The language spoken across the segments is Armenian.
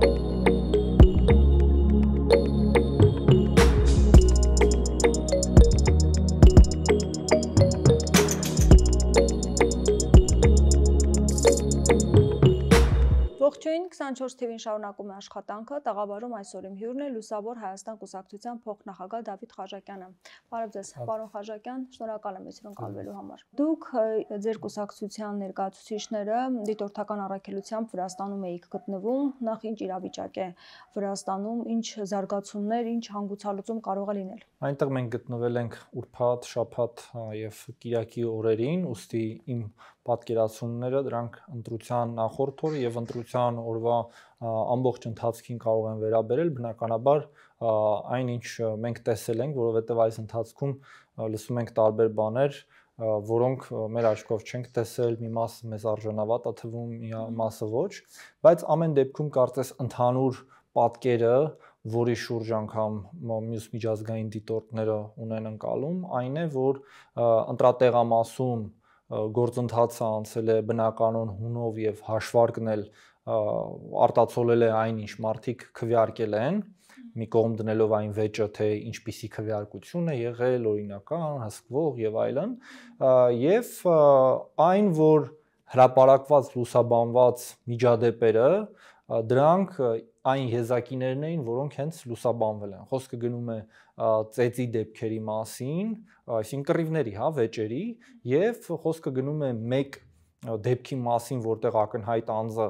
Thank you. 24 TV-ին շարունակում է աշխատանքը, տաղավարում այսօր իմ հյուրն է Լուսավոր Հայաստան կուսակցության փոխնախագահ Դավիթ Խաժակյանը։ Բարև ձեզ, պարոն Խաժակյան, շնորհակալ եմ այսօր ընկալվելու համար։ Դուք ձեր կուսակցության ներկայացուցիչները դիտորդական առաքելությամբ Վրաստանում էիք գտնվում, նախ ինչ իրավիճակ է Վրաստանում, ինչ զարգացումներ, ինչ հանգուցալուծում կարող է լինել։ Այնտեղ մենք գտնվել ենք ուրբաթ, շաբաթ եւ կիրակի օրերին, ուստի իմ պատկերացումները դրանք ընտրության նախորդ օրը եւ ընտրության օրվա ամբողջ ընթացքին կարող են վերաբերել բնականաբար այն ինչ մենք տեսել ենք, որովհետեւ այս ընթացքում լսում ենք տարբեր բաներ, որոնք մեր աչքով չենք տեսել, մի մասը մեզ արժանավատ է թվում, մի մասը ոչ, բայց ամեն դեպքում կարծես ընդհանուր պատկերը, որի շուրջ անգամ մյուս միջազգային դիտորդները ունեն ընկալում, այն է, որ ընտրատեղամասում գործընթացը անցել է բնականon հունով եւ հաշվարկն էլ արտացոլել է այն ինչ մարդիկ քվեարկել են մի կողմ դնելով այն վեճը թե ինչպիսի քվեարկություն է եղել օրինական հսկվող եւ այլն եւ այն որ հրապարակված լուսաբանված միջադեպերը դրանք այն եզակիներն էին, որոնք հենց լուսաբանվել են։ Խոսքը գնում է ծեծի դեպքերի մասին, այսինքն կռիվների, հա, վեճերի, եւ խոսքը գնում է մեկ դեպքի մասին, որտեղ ակնհայտ անձը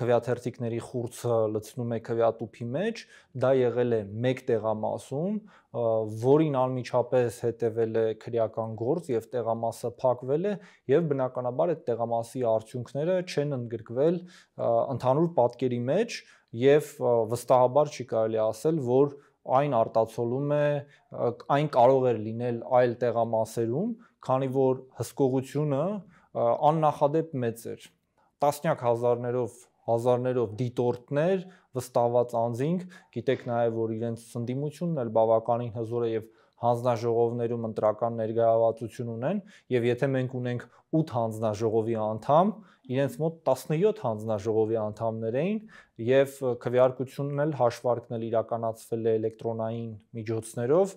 քվեաթերթիկների խուրցը լցնում է քվեատուփի մեջ, դա եղել է մեկ տեղամասում, որին անմիջապես հետևել է քրեական գործ եւ տեղամասը փակվել է եւ բնականաբար այդ տեղամասի արդյունքները չեն ընդգրկվել ընդհանուր պատկերի մեջ եւ վստահաբար չի կարելի ասել, որ այն արտացոլում է այն կարող էր լինել այլ տեղամասերում, քանի որ հսկողությունը աննախադեպ մեծ էր։ Տասնյակ հազարներով հազարներով դիտորդներ վստահված անձինք, գիտեք նաև որ իրենց սնդիմությունն էլ բավականին հզոր է եւ հանձնաժողովներում ընտրական ներգրավվածություն ունեն եւ եթե մենք ունենք 8 հանձնաժողովի անդամ, իրենց մոտ 17 հանձնաժողովի անդամներ էին եւ քվեարկությունն էլ հաշվարկն էլ իրականացվել է էլեկտրոնային միջոցներով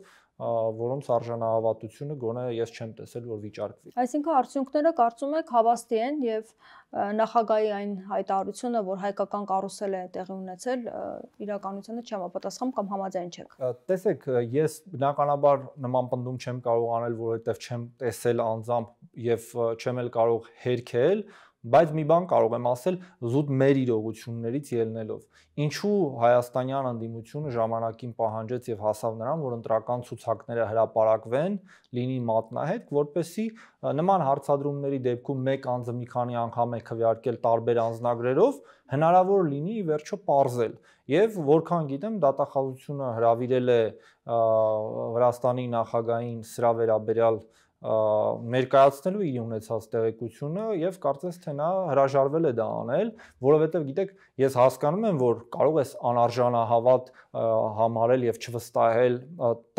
որոնց արժանահավատությունը գոնե ես չեմ տեսել որ վիճարկվի։ Այսինքն արդյունքները կարծում եք հավաստի են եւ նախագահի այն հայտարարությունը, որ հայկական կարուսել է տեղի ունեցել, իրականությանը չհամապատասխան կամ համաձայն չեք։ Տեսեք, ես բնականաբար նման պնդում չեմ կարող անել, որովհետեւ չեմ տեսել անձամբ եւ չեմ էլ կարող հերքել, բայց մի բան կարող եմ ասել զուտ մեր իրողություններից ելնելով ինչու հայաստանյան անդիմությունը ժամանակին պահանջեց եւ հասավ նրան որ ընտրական ցուցակները հրապարակվեն լինի մատնահետ որպեսի նման հարցադրումների դեպքում մեկ անձը մի քանի անգամ է քվեարկել տարբեր անձնագրերով հնարավոր լինի վերջո parzել եւ որքան գիտեմ դատախազությունը հրավիրել է Վրաստանի նախագահին սրա վերաբերյալ ներկայացնելու իր ունեցած տեղեկությունը եւ կարծես թե նա հրաժարվել է դա անել, որովհետեւ գիտեք, ես հասկանում եմ, որ կարող ես անարժանահավատ համարել եւ չվստահել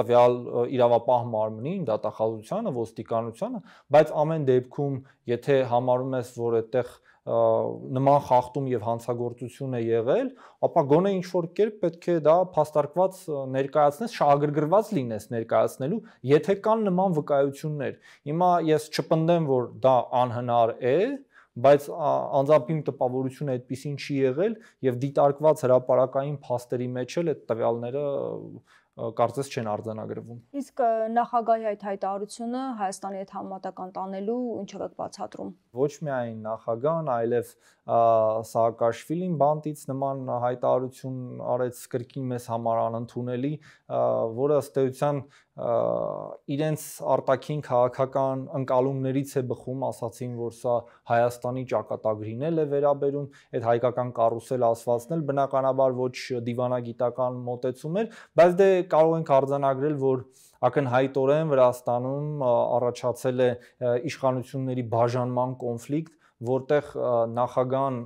տվյալ իրավապահ մարմնին, դատախազությանը, ոստիկանությանը, բայց ամեն դեպքում, եթե համարում ես, որ այդտեղ նման խախտում եւ հանցագործություն է եղել, ապա գոնե ինչ որ կերպ պետք է դա փաստարկված ներկայացնես, շահագրգռված լինես ներկայացնելու, եթե կան նման վկայություններ։ Հիմա ես չպնդեմ, որ դա անհնար է, բայց անձամբ իմ տպավորությունը այդպեսին չի եղել եւ դիտարկված հրաապարակային փաստերի մեջ էլ այդ տվյալները կարծես չեն արձանագրվում։ Իսկ նախագահի այդ հայտարարությունը Հայաստանի հետ համատական տանելու ինչով եք բացատրում։ Ոչ միայն նախագահն, այլև Սաակաշվիլին բանտից նման հայտարարություն արեց կրկին մեզ համար անընդունելի, որը ըստ էության իրենց արտաքին քաղաքական ընկալումներից է բխում, ասացին, որ սա Հայաստանի ճակատագրին է վերաբերում, այդ հայկական կառուսել ասվածն էլ բնականաբար ոչ դիվանագիտական մոտեցում էր, բայց դե կարող ենք արձանագրել, որ ակնհայտորեն Վրաստանում առաջացել է իշխանությունների բաժանման կոնֆլիկտ, որտեղ նախագահան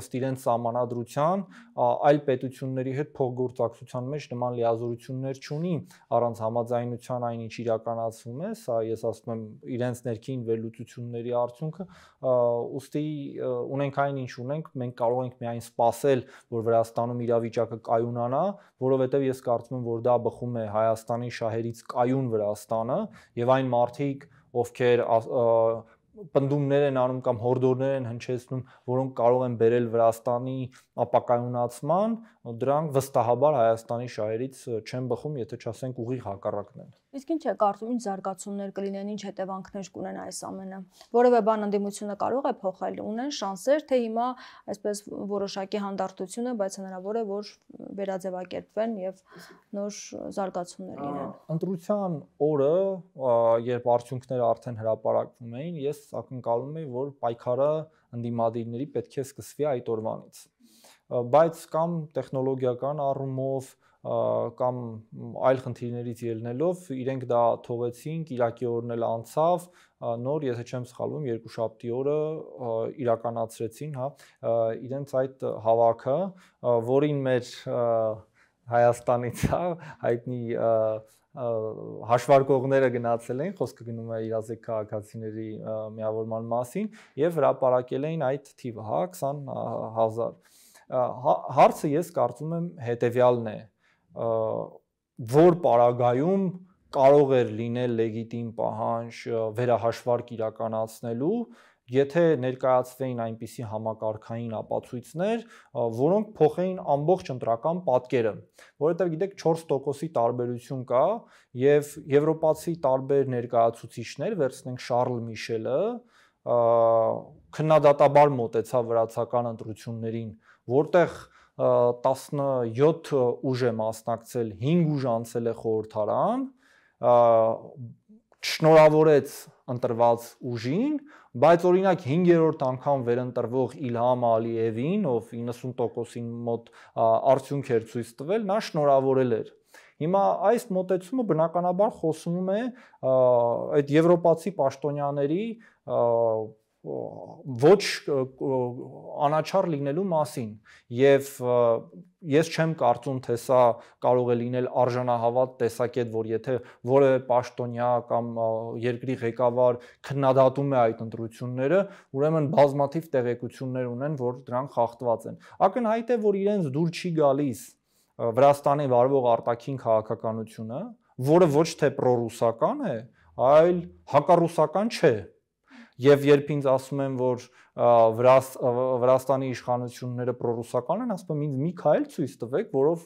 ըստ իրեն համանadrության այլ պետությունների հետ փոխգործակցության մեջ նման լիազորություններ չունի առանց համաձայնության այն ինչ իրականացվում է սա ես ասում եմ իրենց ներքին վերլուծությունների արդյունքը ուստի ունենք այն ինչ ունենք մենք կարող ենք միայն սпасել որ Վրաստանում իրավիճակը կայունանա որովհետև ես կարծում եմ որ դա բխում է Հայաստանի շահերից կայուն Վրաստանը եւ այն մարդիկ ովքեր և, պնդումներ են անում կամ հորդորներ են հնչեցնում, որոնք կարող են բերել Վրաստանի ապակայունացման, դրանք վստահաբար Հայաստանի շահերից չեն բխում, եթե չասենք ուղիղ հակառակն են։ Իսկ ինչ է կարծում, ինչ զարգացումներ կլինեն, ինչ հետևանքներ կունեն այս ամենը։ Որևէ բան ընդդիմությունը կարող է փոխել, ունեն շանսեր, թե հիմա այսպես որոշակի հանդարտություն է, բայց հնարավոր է, որ վերաձևակերպվեն եւ նոր զարգացումներ լինեն։ Ընտրության օրը, երբ արդյունքները արդեն հրապարակվում էին, ես ակնկալում էի, որ պայքարը ընդդիմադիրների պետք է սկսվի այդ օրվանից բայց կամ տեխնոլոգիական առումով կամ այլ խնդիրներից ելնելով իրենք դա թողեցին, Կիրակի օրն էլ անցավ, նոր, եթե չեմ սխալվում, երկուշաբթի օրը իրականացրեցին, հա, իրենց այդ հավաքը, որին մեր Հայաստանից հա հայտնի հաշվարկողները գնացել էին, խոսքը գնում է իրազեկ քաղաքացիների միավորման մասին եւ հրապարակել էին այդ թիվը, հա 20000 Հա, հարցը ես կարծում եմ հետեւյալն է որ պարագայում կարող էր լինել լեգիտիմ պահանջ վերահաշվարկ իրականացնելու եթե ներկայացվեին այնպիսի համակարգային ապացույցներ, որոնք փոխեին ամբողջ ընտրական պատկերը, որովհետև գիտեք 4%-ի տարբերություն կա եւ եվրոպացի տարբեր ներկայացուցիչներ, վերցնենք Շարլ Միշելը, քննադատաբար մոտեցավ վրացական ընտրություններին որտեղ 17 ուժ է մասնակցել, 5 ուժ անցել է խորհրդարան, շնորհավորեց ընտրված ուժին, բայց օրինակ 5-րդ անգամ վերընտրվող Իլհամ Ալիևին, ով 90%-ին մոտ արդյունք էր ցույց տվել, նա շնորհավորել էր։ Հիմա այս մոտեցումը բնականաբար խոսում է այդ եվրոպացի պաշտոնյաների ոչ անաչառ լինելու մասին եւ ես չեմ կարծում թե սա կարող է լինել արժանահավատ տեսակետ որ եթե որևէ պաշտոնյա կամ երկրի ղեկավար քննադատում է այդ ընտրությունները ուրեմն բազմաթիվ տեղեկություններ ունեն որ դրանք խախտված են ակնհայտ է որ իրենց դուր չի գալիս Վրաստանի վարվող արտաքին քաղաքականությունը որը ոչ թե պրոռուսական է այլ հակառուսական չէ Եվ երբ ինձ ասում են, որ Վրաս Վրաստանի իշխանությունները պրոռուսական են, ասում եմ ինձ մի քայլ ցույց տվեք, որով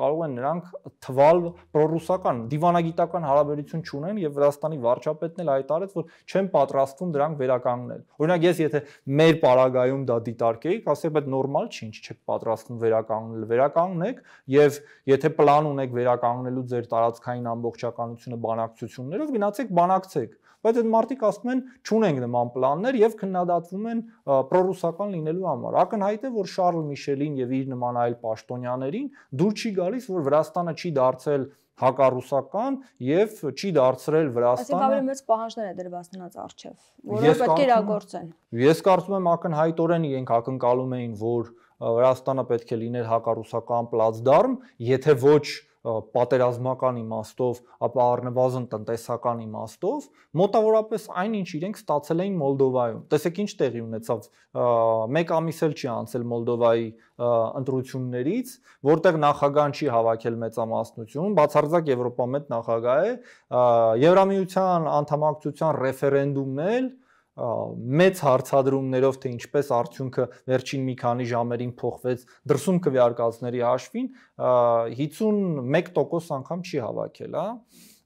կարող են նրանք թվալ պրոռուսական, դիվանագիտական հարաբերություն չունեն եւ Վրաստանի վարչապետն էլ հայտարարեց, որ չեն պատրաստվում դրանք վերականգնել։ Օրինակ ես եթե մեր պարագայում դա դիտարկեի, ասեի, բայց նորմալ չի, ինչ չեք պատրաստվում վերականգնել, վերականգնեք եւ եթե պլան ունեք վերականգնելու ձեր տարածքային ամբողջականությունը բանակցություններով, գնացեք բանակցեք բայց այդ մարդիկ ասում են չունենք նման պլաններ եւ քննադատվում են պրոռուսական լինելու համար։ Ակնհայտ է, որ Շարլ Միշելին եւ իր նման այլ պաշտոնյաներին դուր չի գալիս, որ Վրաստանը չի դարձել հակառուսական եւ չի դարձրել Վրաստանը։ Այսինքն ավելի մեծ պահանջներ է դրված նրանց արչեւ, որոնք պետք է իրագործեն։ Ես կարծում եմ ակնհայտորեն իրենք ակնկալում էին, որ Վրաստանը պետք է լիներ հակառուսական պլացդարմ, եթե ոչ պատերազմական իմաստով, ապա առնվազն տնտեսական իմաստով, մոտավորապես այնինչ իրենք ստացել էին Մոլդովայում։ Տեսեք ինչ տեղի ունեցավ, մեկ ամիս էլ չի անցել Մոլդովայի ընտրություններից, որտեղ նախագահան չի հավաքել մեծամասնություն, բացարձակ Եվրոպամետ նախագահ է, Եվրամիության անդամակցության ռեֆերենդումն էլ մեծ հարցադրումներով թե ինչպես արդյունքը վերջին մի քանի ժամերին փոխվեց դրսում քվեարկածների հաշվին 51% անգամ չի հավաքել, հա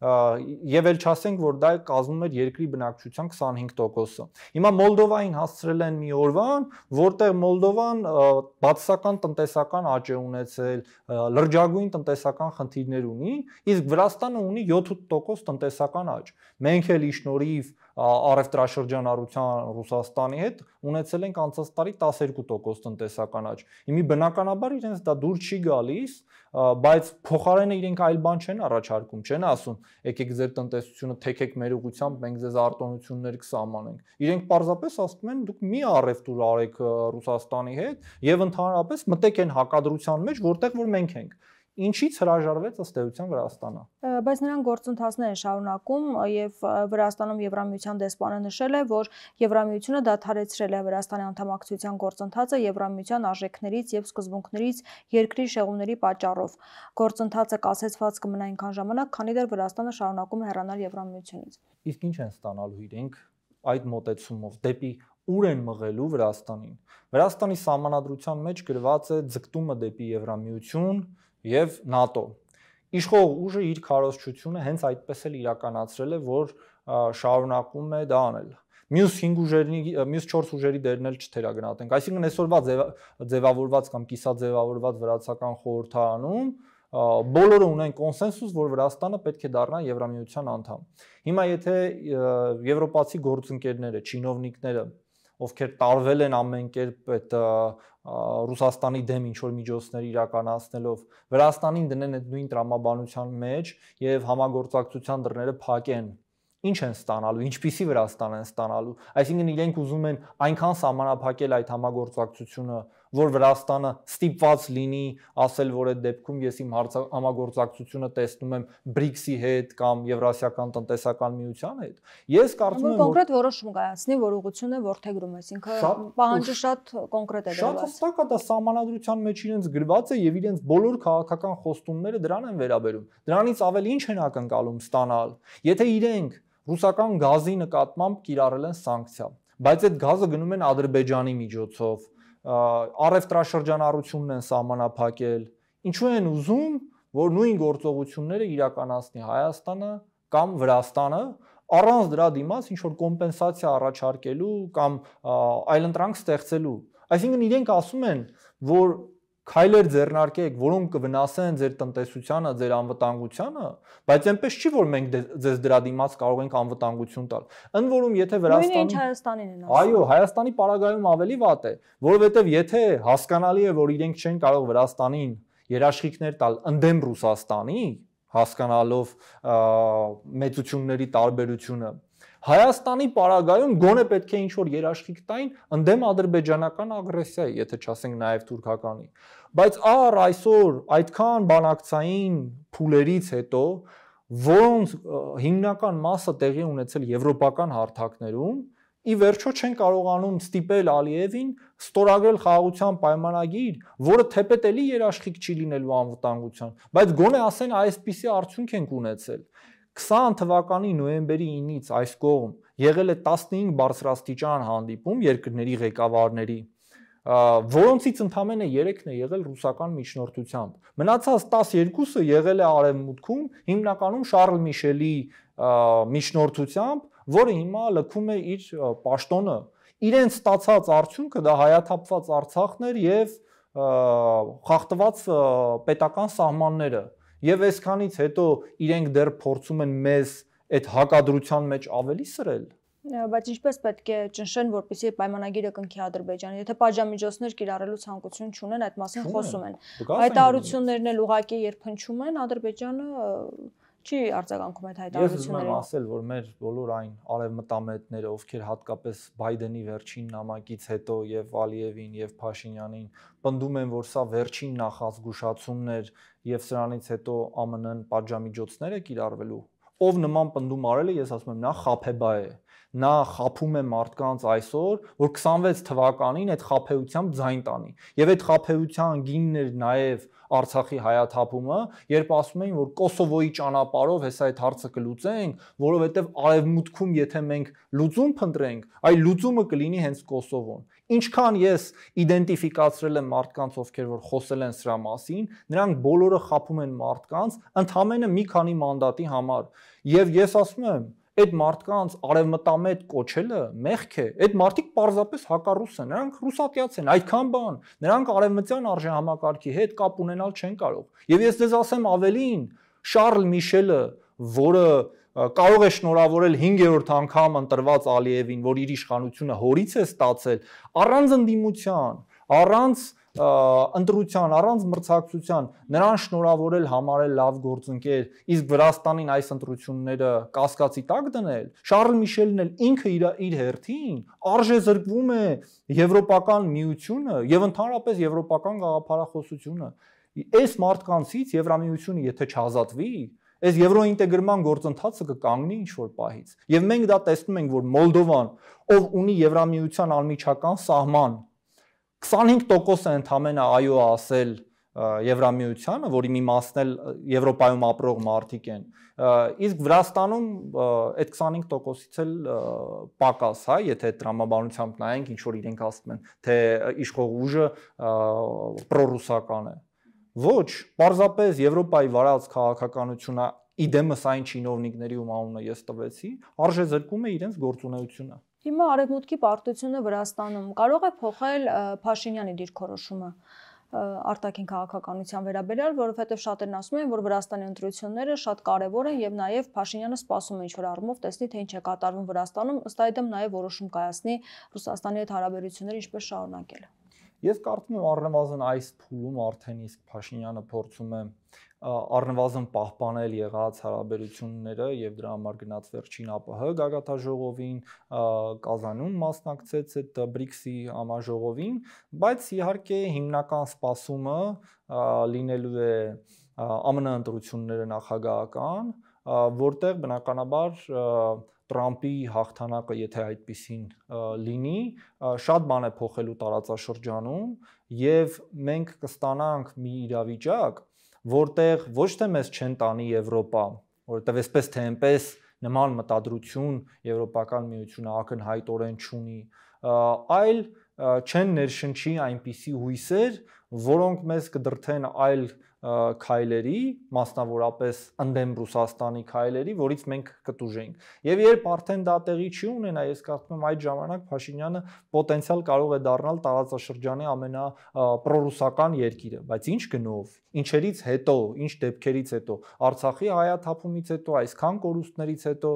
եւ էլ չասենք որ դա կազմում էր երկրի բնակչության 25%-ը։ Հիմա Մոլդովային հասցրել են մի օրվան, որտեղ Մոլդովան բացասական տնտեսական աճ է ունեցել, լրջագույն տնտեսական խնդիրներ ունի, իսկ Վրաստանը ունի 7% տնտեսական աճ։ Մենք էլ ի շնորհիվ առևտրաշրջանառության Ռուսաստանի հետ ունեցել ենք անցած տարի 12% տնտեսական աճ։ Հիմի բնականաբար իրենց դա դուր չի գալիս, բայց փոխարենը իրենք այլ բան չեն առաջարկում, չեն ասում, եկեք ձեր տնտեսությունը թեքեք մեր ուղությամբ, մենք ձեզ արտոնություններ կսահմանենք։ Իրենք պարզապես ասում են դուք մի առևտուր արեք Ռուսաստանի հետ եւ ընդհանրապես մտեք այն հակադրության մեջ, որտեղ որ մենք ենք ինչից հրաժարվեց ըստ էության Վրաստանը։ Բայց նրանք գործընթացներ են շարունակում եւ Վրաստանում Եվրամիության դեսպանը նշել է, որ Եվրամիությունը դադարեցրել է Վրաստանի անդամակցության գործընթացը Եվրամիության արժեքներից եւ սկզբունքներից երկրի շեղումների պատճառով։ Գործընթացը կասեցված կմնա այնքան ժամանակ, քանի դեռ Վրաստանը շարունակում է հեռանալ Եվրամիությունից։ Իսկ ինչ են ստանալու իրենք այդ մոտեցումով դեպի ուր են մղելու Վրաստանին։ Վրաստանի սահմանադրության մեջ գրված է ձգտումը դեպի Եվրամիություն, եւ ՆԱՏՕ։ Իշխող ուժը իր քարոզչությունը հենց այդպես էլ իրականացրել է, որ շարունակում է դա անել մյուս 5 ուժերի մյուս 4 ուժերի դերն էլ չթերագնահատենք այսինքն այսօրվա ձևավորված կամ կիսաձևավորված վրացական խորհրդարանում բոլորը ունեն կոնսենսուս, որ Վրաստանը պետք է դառնա Եվրամիության անդամ։ Հիմա եթե եվրոպացի գործընկերները, չինովնիկները ովքեր տարվել են ամեն կերպ այդ Ռուսաստանի դեմ ինչ որ միջոցներ իրականացնելով Վրաստանին դնեն այդ նույն տրամաբանության մեջ եւ համագործակցության դռները փակեն ինչ են ստանալու, ինչպիսի Վրաստան են ստանալու։ Այսինքն իրենք ուզում են այնքան սահմանափակել այդ համագործակցությունը, որ Վրաստանը ստիպված լինի ասել, որ այդ դեպքում ես իմ համագործակցությունը տեսնում եմ BRICS-ի հետ կամ Եվրասիական տնտեսական միության հետ։ Ես կարծում եմ, որ կոնկրետ որոշում կայացնի, որ ուղղությունը որթեգրում է, այսինքն պահանջը շատ կոնկրետ է դրված։ Շատ հստակ է դա սահմանադրության մեջ իրենց գրված է եւ իրենց բոլոր քաղաքական խոստումները դրան են վերաբերում։ Դրանից ավել ինչ են ակնկալում ստանալ։ Եթե իրենք ռուսական գազի նկատմամբ կիրառել են սանկցիա, բայց այդ գազը գնում են Ադրբեջանի միջոցով, առևտրաշրջանառությունն են սահմանափակել։ Ինչու են ուզում, որ նույն գործողությունները իրականացնի Հայաստանը կամ Վրաստանը առանց դրա դիմաց ինչ որ կոմպենսացիա առաջարկելու կամ այլընտրանք ստեղծելու։ Այսինքն իրենք ասում են, որ քայլեր ձեռնարկեք, որոնք կվնասեն ձեր տնտեսությանը, ձեր անվտանգությանը, բայց այնպես չի, որ մենք ձեզ դրա դիմաց կարող ենք անվտանգություն տալ։ Ընդ որում, եթե Վրաստանի Նույնը ինչ Հայաստանին են ասում։ Այո, Հայաստանի պարագայում ավելի վատ է, որովհետև եթե հասկանալի է, որ իրենք չեն կարող Վրաստանին երաշխիքներ տալ ընդդեմ Ռուսաստանի, հասկանալով մեծությունների տարբերությունը, Հայաստանի պարագայում գոնե պետք է ինչ-որ երաշխիք տային ընդդեմ ադրբեջանական ագրեսիայի, եթե չասենք նաև թուրքականի։ Բայց առ այսօր այդքան բանակցային փուլերից հետո, որոնց հիմնական մասը տեղի ունեցել եվրոպական հարթակներում, ի վերջո չեն կարողանում ստիպել Ալիևին ստորագրել խաղաղության պայմանագիր, որը թեպետելի երաշխիք չի լինելու անվտանգության, բայց գոնե ասեն այսպիսի արդյունք են ունեցել։ 20 թվականի նոյեմբերի 9-ից այս կողմ եղել է 15 բարձրաստիճան հանդիպում երկրների ղեկավարների, որոնցից ընդամենը 3-ն է եղել ռուսական միջնորդությամբ։ Մնացած 12-ը եղել է արևմուտքում, հիմնականում Շարլ Միշելի միջնորդությամբ, որը հիմա լքում է իր պաշտոնը։ Իրենց ստացած արդյունքը դա հայաթափված Արցախներ եւ խախտված պետական սահմանները Եվ այսքանից հետո իրենք դեռ փորձում են մեզ այդ հակադրության մեջ ավելի սրել բայց ինչպես պետք է ճնշեն, որպեսզի պայմանագիրը կնքի Ադրբեջանը, եթե պատժամիջոցներ կիրառելու ցանկություն չունեն, այդ մասին խոսում են։ Հայտարարություններն էլ ուղակի երբ հնչում են, Ադրբեջանը չի արձագանքում այդ հայտարարություններին։ Ես ուզում եմ ասել, որ մեր բոլոր այն արևմտամետները, ովքեր հատկապես Բայդենի վերջին նամակից հետո եւ Ալիևին եւ Փաշինյանին պնդում են, որ սա վերջին նախազգուշացումն էր եւ սրանից հետո ԱՄՆ-ն պատժամիջոցներ է կիրառվելու։ Ով նման պնդում արել է, ես ասում եմ, նա խափեբա է նա խափում է մարդկանց այսօր, որ 26 թվականին այդ խափեությամբ ձայն տանի։ Եվ այդ խափեության գինն էր նաև Արցախի հայաթափումը, երբ ասում էին, որ Կոսովոյի ճանապարհով հեսա այդ հարցը կլուծենք, որովհետև արևմուտքում եթե մենք լուծում փնտրենք, այ լուծումը կլինի հենց Կոսովոն։ Ինչքան ես իդենտիֆիկացրել եմ մարդկանց, ովքեր որ խոսել են սրա մասին, նրանք բոլորը խափում են մարդկանց ընդամենը մի քանի մանդատի համար։ Եվ ես ասում եմ, այդ մարդկանց արևմտամետ կոչելը մեղք է։ Այդ մարդիկ պարզապես հակառուս են, նրանք ռուսատյաց են, այդքան բան։ Նրանք արևմտյան արժեհամակարգի հետ կապ ունենալ չեն կարող։ Եվ ես ձեզ ասեմ ավելին, Շարլ Միշելը, որը կարող է շնորհավորել 5-րդ անգամ ընտրված Ալիևին, որ իր իշխանությունը հորից է ստացել, առանց ընդդիմության, առանց ընտրության, առանց մրցակցության նրան շնորհավորել համարել լավ գործընկեր, իսկ Վրաստանին այս ընտրությունները կասկածի տակ դնել, Շարլ Միշելն էլ ինքը իր իր հերթին արժե զրկվում է եվրոպական միությունը եւ ընդհանրապես եվրոպական գաղափարախոսությունը։ Այս մարդկանցից Եվրամիությունը եթե չազատվի, այս եվրոինտեգրման գործընթացը կկանգնի ինչ որ պահից։ Եվ մենք դա տեսնում ենք, որ Մոլդովան, ով ունի Եվրամիության անմիջական սահման 25% է ընդամենը այո ասել Եվրամիությանը, որի մի մասն էլ Եվրոպայում ապրող մարդիկ են։ Իսկ Վրաստանում այդ 25%-ից էլ պակաս, հա, եթե տրամաբանությամբ նայենք, ինչ որ իրենք ասում են, թե իշխող ուժը պրոռուսական է։ Ոչ, պարզապես Եվրոպայի վարած քաղաքականությունը իդեմս այն չինովնիկների ում անունը ես տվեցի, արժե զրկում է իրենց գործունեությունը։ Հիմա արևմուտքի պարտությունը Վրաստանում. Կարող է փոխել Փաշինյանի դիրքորոշումը արտաքին քաղաքականության վերաբերյալ, որովհետև շատերն ասում են, որ Վրաստանի ընտրությունները շատ կարևոր են եւ նաեւ Փաշինյանը սպասում է ինչ-որ առումով տեսնի, թե ինչ է կատարվում Վրաստանում, ըստ այդմ նաեւ որոշում կայացնի Ռուսաստանի հետ հարաբերությունները ինչպես շարունակել։ Ես կարծում եմ առնվազն այս փուլում արդեն իսկ Փաշինյանը փորձում է առնվազն պահպանել եղած հարաբերությունները եւ դրա համար գնաց վերջին ԱՊՀ գագաթաժողովին, Կազանում մասնակցեց այդ BRICS-ի համաժողովին, բայց իհարկե հիմնական սպասումը լինելու է ԱՄՆ ընտրությունները նախագահական, որտեղ բնականաբար Տրամպի հաղթանակը, եթե այդպեսին լինի, շատ բան է փոխելու տարածաշրջանում եւ մենք կստանանք մի իրավիճակ, որտեղ ոչ թե մեզ չեն տանի Եվրոպա, որտեղ այսպես թե այնպես նման մտադրություն Եվրոպական միությունը ակնհայտորեն չունի, այլ չեն ներշնչի այնպիսի հույսեր, որոնք մեզ կդրթեն այլ քայլերի, մասնավորապես ընդդեմ Ռուսաստանի քայլերի, որից մենք կտուժենք։ Եվ երբ արդեն դա տեղի չի ունենա, ես կարծում եմ այդ ժամանակ Փաշինյանը պոտենցիալ կարող է դառնալ տարածաշրջանի ամենա պրոռուսական երկիրը, բայց ինչ գնով, ինչերից հետո, ինչ դեպքերից հետո, Արցախի հայաթափումից հետո, այսքան կորուստներից հետո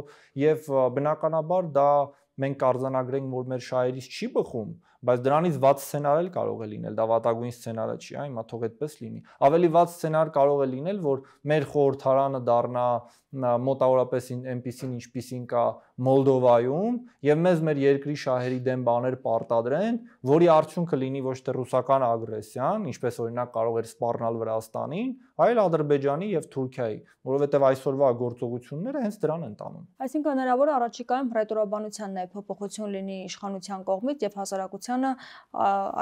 եւ բնականաբար դա մենք արձանագրենք, որ մեր շահերից չի բխում, բայց դրանից վատ սցենար էլ կարող է լինել, դա վատագույն սցենարը չի, այ հիմա թող այդպես լինի։ Ավելի վատ սցենար կարող է լինել, որ մեր խորհրդարանը դառնա մոտավորապես այնպեսին ինչպեսին կա Մոլդովայում եւ մեզ մեր երկրի շահերի դեմ բաներ պարտադրեն, որի արդյունքը լինի ոչ թե ռուսական ագրեսիան, ինչպես օրինակ կարող էր սպառնալ Վրաստանին, այլ Ադրբեջանի եւ Թուրքիայի, որովհետեւ այսօրվա գործողությունները հենց դրան են տանում։ Այսինքն հնարավոր է առաջիկայում հռետորաբանության նաև փոփոխություն լինի իշխանության կողմից եւ հասարակությանը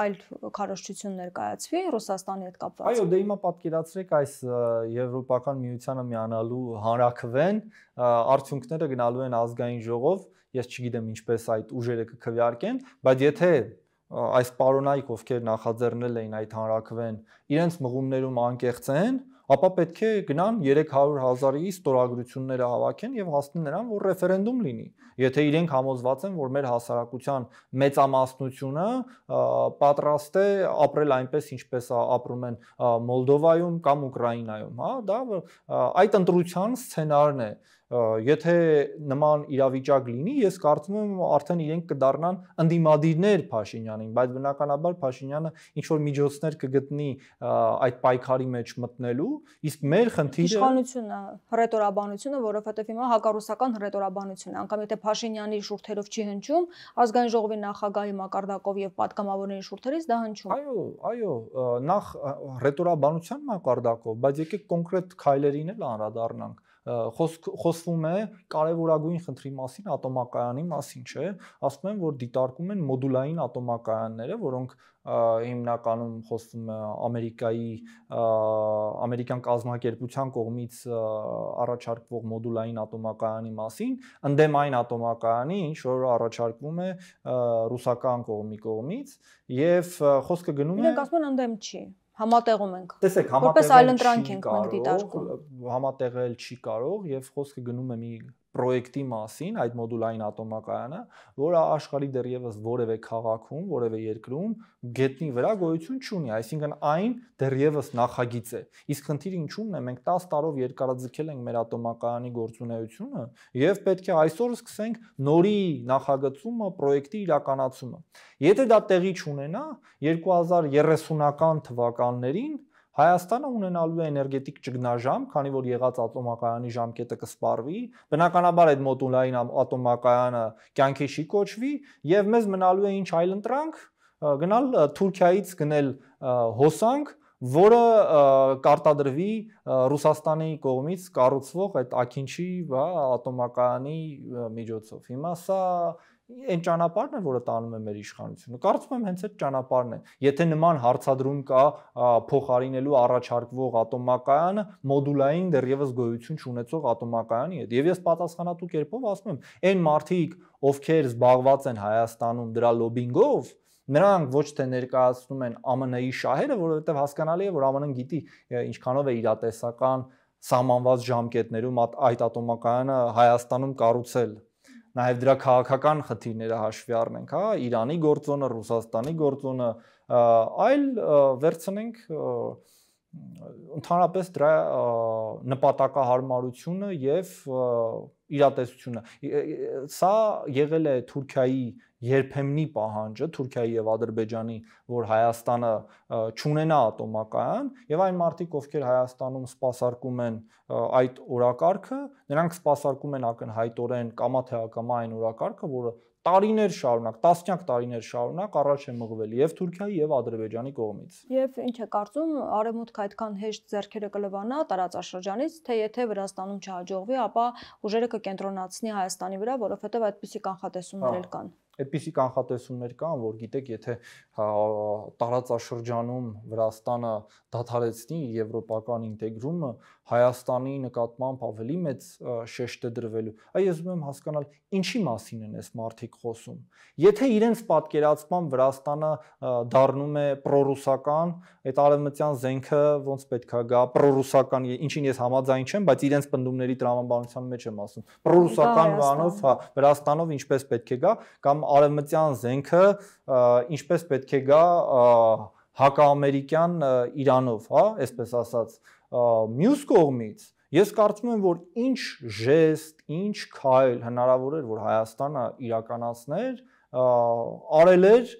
այլ քարոշչություններ կայացվի Ռուսաստանի հետ կապված։ Այո, դե հիմա պատկերացրեք այս Եվրոպական միությանը միանալու հանրակվեն, արդյունքները գնալու են ազգային ժողով, ես չգիտեմ ինչպես այդ ուժերը կքվեարկեն, բայց եթե այս պարոնայք ովքեր նախաձեռնել էին այդ հանրակվեն, իրենց մղումներում անկեղծեն, ապա պետք է գնան 300.000-ի ստորագրությունները հավաքեն եւ հասնեն նրան, որ ռեֆերենդում լինի։ Եթե իրենք համոզված են, որ մեր հասարակության մեծամասնությունը պատրաստ է ապրել այնպես, ինչպես ապրում են Մոլդովայում կամ Ուկրաինայում, հա, դա այդ ընտրության սցենարն է եթե նման իրավիճակ լինի, ես կարծում եմ արդեն իրենք կդառնան ընդդիմադիրներ Փաշինյանին, բայց բնականաբար Փաշինյանը ինչ որ միջոցներ կգտնի այդ պայքարի մեջ մտնելու, իսկ մեր խնդիրը իշխանությունը, հռետորաբանությունը, որովհետև հիմա հակառուսական հռետորաբանություն է, անկամ եթե Փաշինյանի շուրթերով չի հնչում, ազգային ժողովի նախագահի մակարդակով եւ պատգամավորների շուրթերից դա հնչում։ Այո, այո, նախ հռետորաբանության մակարդակով, բայց եկեք կոնկրետ քայլերին էլ անդրադառնանք խոսք խոսվում է կարևորագույն խնդրի մասին, ատոմակայանի մասին, չէ։ Ասում են, որ դիտարկում են մոդուլային ատոմակայանները, որոնք հիմնականում խոսվում է Ամերիկայի ամերիկյան կազմակերպության կողմից առաջարկվող մոդուլային ատոմակայանի մասին, ընդդեմ այն ատոմակայանի, ինչ որ առաջարկվում է ռուսական կողմի կողմից, եւ խոսքը գնում է Իրենք ասում են ընդդեմ չի համատեղում ենք։ Տեսեք, համատեղել որպես այլ ընտրանք ենք մենք դիտարկում։ Համատեղել չի կարող եւ խոսքը գնում է մի պրոյեկտի մասին, այդ մոդուլային ատոմակայանը, որը աշխարհի դեռևս որևէ քաղաքում, որևէ երկրում գետնի վրա գոյություն չունի, այսինքն այն դեռևս նախագիծ է։ Իսկ խնդիրը ինչու՞մն է։ Մենք 10 տարով երկարաձգել ենք մեր ատոմակայանի գործունեությունը եւ պետք է այսօր սկսենք նորի նախագծումը, պրոյեկտի իրականացումը։ Եթե դա տեղի չունենա 2030-ական թվականներին Հայաստանը ունենալու է էներգետիկ ճգնաժամ, քանի որ եղած ատոմակայանի ժամկետը կսպառվի, բնականաբար այդ մոդուլային ատոմակայանը կյանքի չի կոչվի եւ մեզ մնալու է ինչ այլ ընտրանք, գնալ Թուրքիայից գնել հոսանք, որը կարտադրվի Ռուսաստանի կողմից կառուցվող այդ Աքինչի, հա, ատոմակայանի միջոցով։ Հիմա սա այն ճանապարհն է, որը տանում է մեր իշխանությունը։ Կարծում եմ հենց այդ ճանապարհն է։ Եթե նման հարցադրում կա փոխարինելու առաջարկվող ատոմակայանը մոդուլային դեռևս գոյություն չունեցող ատոմակայանի հետ։ Եվ ես պատասխանատու կերպով ասում եմ, այն մարդիկ, ովքեր զբաղված են Հայաստանում դրա լոբինգով, նրանք ոչ թե ներկայացնում են ԱՄՆ-ի շահերը, որովհետև հասկանալի է, որ ԱՄՆ-ն գիտի ինչքանով է իրատեսական սահմանված ժամկետներում այդ ատոմակայանը Հայաստանում կառուցել նաև դրա քաղաքական խնդիրները հաշվի առնենք, հա, Իրանի գործոնը, Ռուսաստանի գործոնը, այլ վերցնենք ընդհանրապես դրա նպատակահարմարությունը եւ իրատեսությունը սա եղել է Թուրքիայի երբեմնի պահանջը Թուրքիայի եւ Ադրբեջանի որ Հայաստանը ճունենա ատոմակայան եւ այն մարդիկ ովքեր Հայաստանում սпасարկում են այդ օրակարգը նրանք սпасարկում են ակնհայտորեն կամա թե ակամա այն օրակարգը որը որ տարիներ շարունակ, տասնյակ տարիներ շարունակ առաջ է մղվել եւ Թուրքիայի եւ Ադրբեջանի կողմից։ Եվ ինչ է կարծում, արևմուտքը այդքան հեշտ зерքերը կլվանա տարածաշրջանից, թե եթե Վրաստանում չհաջողվի, ապա ուժերը կկենտրոնացնի Հայաստանի վրա, որովհետեւ այդպիսի կանխատեսումներ հա։ էլ կան։ Ա, այդպիսի կանխատեսումներ կան, որ գիտեք, եթե հա, տարածաշրջանում Վրաստանը դադարեցնի եվրոպական ինտեգրումը, Հայաստանի նկատմամբ ավելի մեծ շեշտ է դրվելու։ Այ ես ուզում եմ հասկանալ, ինչի մասին են այս մարդիկ խոսում։ Եթե իրենց պատկերացման Վրաստանը դառնում է պրոռուսական, այդ արևմտյան զենքը ոնց պետքա գա, պրոռուսական, ինչին ես համաձայն չեմ, բայց իրենց պնդումների տրամաբանության մեջ եմ ասում։ Պրոռուսական բանով, հա, Վրաստանով ինչպես պետք է գա, կամ արևմտյան զենքը ինչպես պետք է գա հակաամերիկյան Իրանով, հա, այսպես ասած Մյուս կողմից ես կարծում եմ, որ ինչ ժեստ, ինչ քայլ հնարավոր էր, որ Հայաստանը իրականացներ, արել էր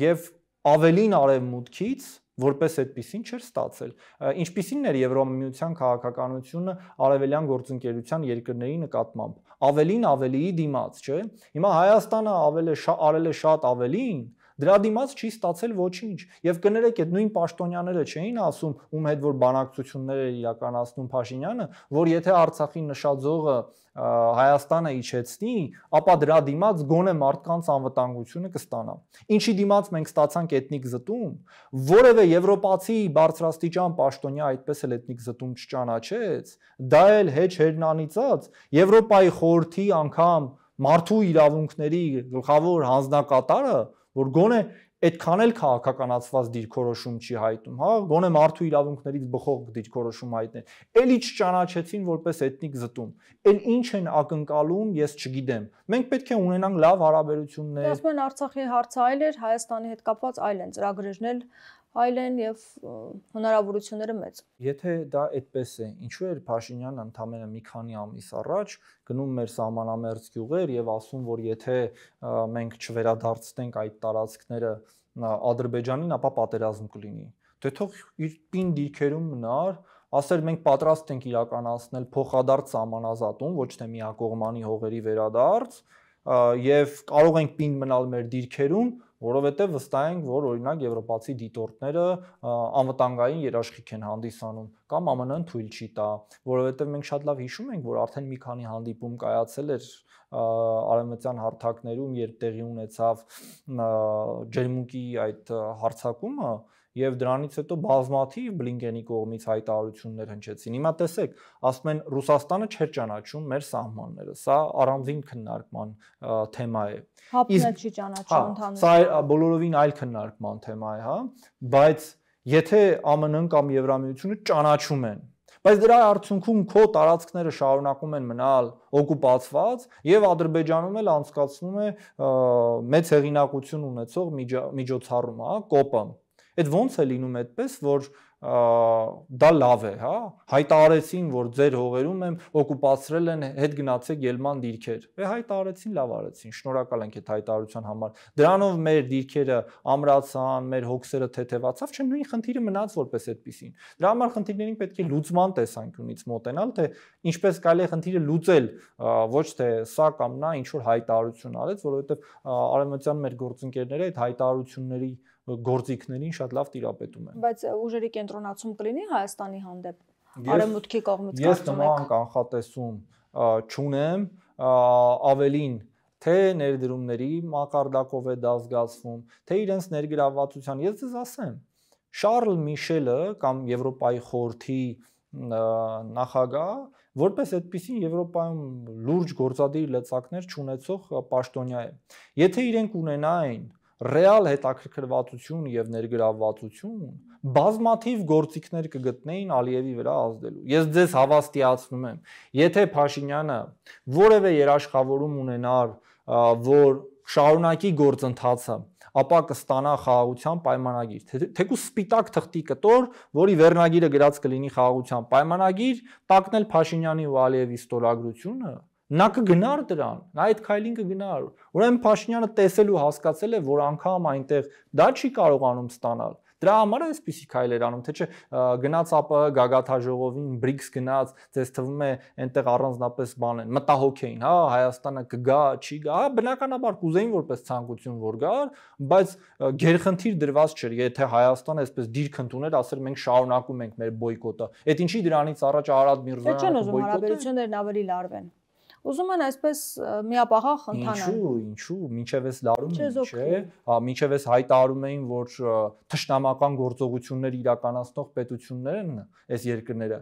եւ ավելին արևմուտքից որպես այդպեսին չէր ստացել։ Ինչպիսին էր Եվրոմիության քաղաքականությունը արևելյան գործընկերության երկրների նկատմամբ։ Ավելին ավելիի դիմաց, չէ։ Հիմա Հայաստանը ավել է արել է շատ ավելին, Դրա դիմաց չի ստացել ոչինչ։ Եվ կներեք, այդ նույն պաշտոնյաները չէին ասում, ում հետ որ բանակցություններ էր իրականացնում Փաշինյանը, որ եթե Արցախի նշաձողը Հայաստանը իջեցնի, ապա դրա դիմաց գոնե մարդկանց անվտանգությունը կստանա։ Ինչի դիմաց մենք ստացանք էթնիկ զտում, որևէ եվրոպացի բարձրաստիճան պաշտոնյա այդպես էլ էթնիկ զտում չճանաչեց, դա էլ հեչ հերնանիծած Եվրոպայի խորհրդի անգամ մարդու իրավունքների գլխավոր հանձնակատարը որ գոնե այդքան էլ քաղաքականացված դիրքորոշում չի հայտնում, հա, գոնե մարդու իրավունքներից բխող դիրքորոշում հայտնել։ Էլի չճանաչեցին որպես էթնիկ զտում։ Էլ ինչ են ակնկալում, ես չգիտեմ։ Մենք պետք է ունենանք լավ հարաբերություններ։ Ասում են Արցախի հարցը այլ էր, Հայաստանի հետ կապված այլ են ծրագրերն էլ այլ են եւ հնարավորությունները մեծ։ Եթե դա այդպես է, ինչու էր Փաշինյանը ընդամենը մի քանի ամիս առաջ գնում մեր սահմանամերձ գյուղեր եւ ասում, որ եթե մենք չվերադարձնենք այդ տարածքները Ադրբեջանին, ապա պատերազմ կլինի։ Դե թող իր պին դիրքերում մնար, ասել մենք պատրաստ ենք իրականացնել փոխադարձ սահմանազատում, ոչ թե միակողմանի հողերի վերադարձ, եւ կարող ենք պին մնալ մեր դիրքերում, որովհետև վստահ ենք, որ օրինակ եվրոպացի դիտորդները անվտանգային երաշխիք են հանդիսանում կամ ԱՄՆ-ն թույլ չի տա, որովհետև մենք շատ լավ հիշում ենք, որ արդեն մի քանի հանդիպում կայացել էր արևմտյան հարթակներում, երբ տեղի ունեցավ ջերմուկի այդ հարցակումը, եւ դրանից հետո բազմաթիվ Բլինկենի կողմից հայտարարություններ հնչեցին։ Հիմա տեսեք, ասում են Ռուսաստանը չէր ճանաչում մեր սահմանները։ Սա առանձին քննարկման թեմա է։ Հապն չի ճանաչում ընդհանուր։ Սա բոլորովին այլ քննարկման թեմա է, հա, բայց եթե ԱՄՆ-ն կամ Եվրամիությունը ճանաչում են, բայց դրա արդյունքում քո տարածքները շարունակում են մնալ օկուպացված եւ Ադրբեջանում էլ անցկացվում է մեծ հեղինակություն ունեցող միջոցառում, հա, կոպը։ Այդ ո՞նց է լինում այդպես, որ դա լավ է, հա։ Հայտարարեցին, որ ձեր հողերում եմ օկուպացրել են հետ գնացեք ելման դիրքեր։ Է հայտարարեցին, լավ արեցին։ Շնորհակալ ենք այդ հայտարարության համար։ Դրանով մեր դիրքերը ամրացան, մեր հոգսերը թեթևացավ, չէ՞ նույն խնդիրը մնաց որպես այդպեսին։ Դրա համար խնդիրներին պետք է լուծման տեսանկյունից մոտենալ, թե ինչպես կարելի է խնդիրը լուծել, ոչ թե սա կամ նա ինչ որ հայտարարություն արեց, որովհետև արևմտյան մեր գործընկերները այդ հայտարարությունների գործիքներին շատ լավ տիրապետում են։ Բայց ուժերի կենտրոնացում կլինի Հայաստանի հանդեպ արևմուտքի կողմից Ես նման կանխատեսում չունեմ, ավելին թե ներդրումների մակարդակով է դա զգացվում, թե իրենց ներգրավվածության։ Ես ձեզ ասեմ, Շարլ Միշելը կամ Եվրոպայի խորհրդի նախագահ որպես այդպեսին Եվրոպայում լուրջ գործադիր լծակներ ճանաչող պաշտոնյա է։ Եթե իրենք ունենային ռեալ հետաքրքրվածություն եւ ներգրավվածություն բազմաթիվ գործիքներ կգտնեին Ալիևի վրա ազդելու։ Ես ձեզ հավաստիացնում եմ, եթե Փաշինյանը որևէ երաշխավորում ունենար, որ շարունակի գործընթացը, ապա կստանա խաղաղության պայմանագիր։ Թեկուս սպիտակ թղթի կտոր, որի վերնագիրը գրած կլինի խաղաղության պայմանագիր, տակնել Փաշինյանի ու Ալիևի ստորագրությունը, Նա կգնար դրան, նա այդ քայլին կգնար։ Ուրեմն Փաշինյանը տեսել ու հասկացել է, որ անգամ այնտեղ դա չի կարողանում ստանալ։ Դրա համար է այսպիսի քայլեր անում, թե չէ գնաց ԱՊՀ գագաթաժողովին, BRICS գնաց, ձեզ թվում է այնտեղ առանձնապես բան են, մտահոգ էին, հա, Հայաստանը կգա, չի գա, հա, բնականաբար կուզեին որպես ցանկություն որ գար, բայց գերխնդիր դրված չէր, եթե Հայաստանը այսպես դիրք ընդուներ, ասեր մենք շարունակում ենք մեր բոյկոտը։ Այդ ինչի դրանից առաջ Արադ Միրզոյանը բոյկոտը։ Չէ՞ ուզում հարաբերություններն ավելի լարվեն։ Ուզում են այսպես միապաղաղ ընթանան։ Ինչու, ինչու, ինչև էս լարում չէ՞։ Հա, ինչև էս հայտարարում էին, որ թշնամական գործողություններ իրականացնող պետություններ են այս երկրները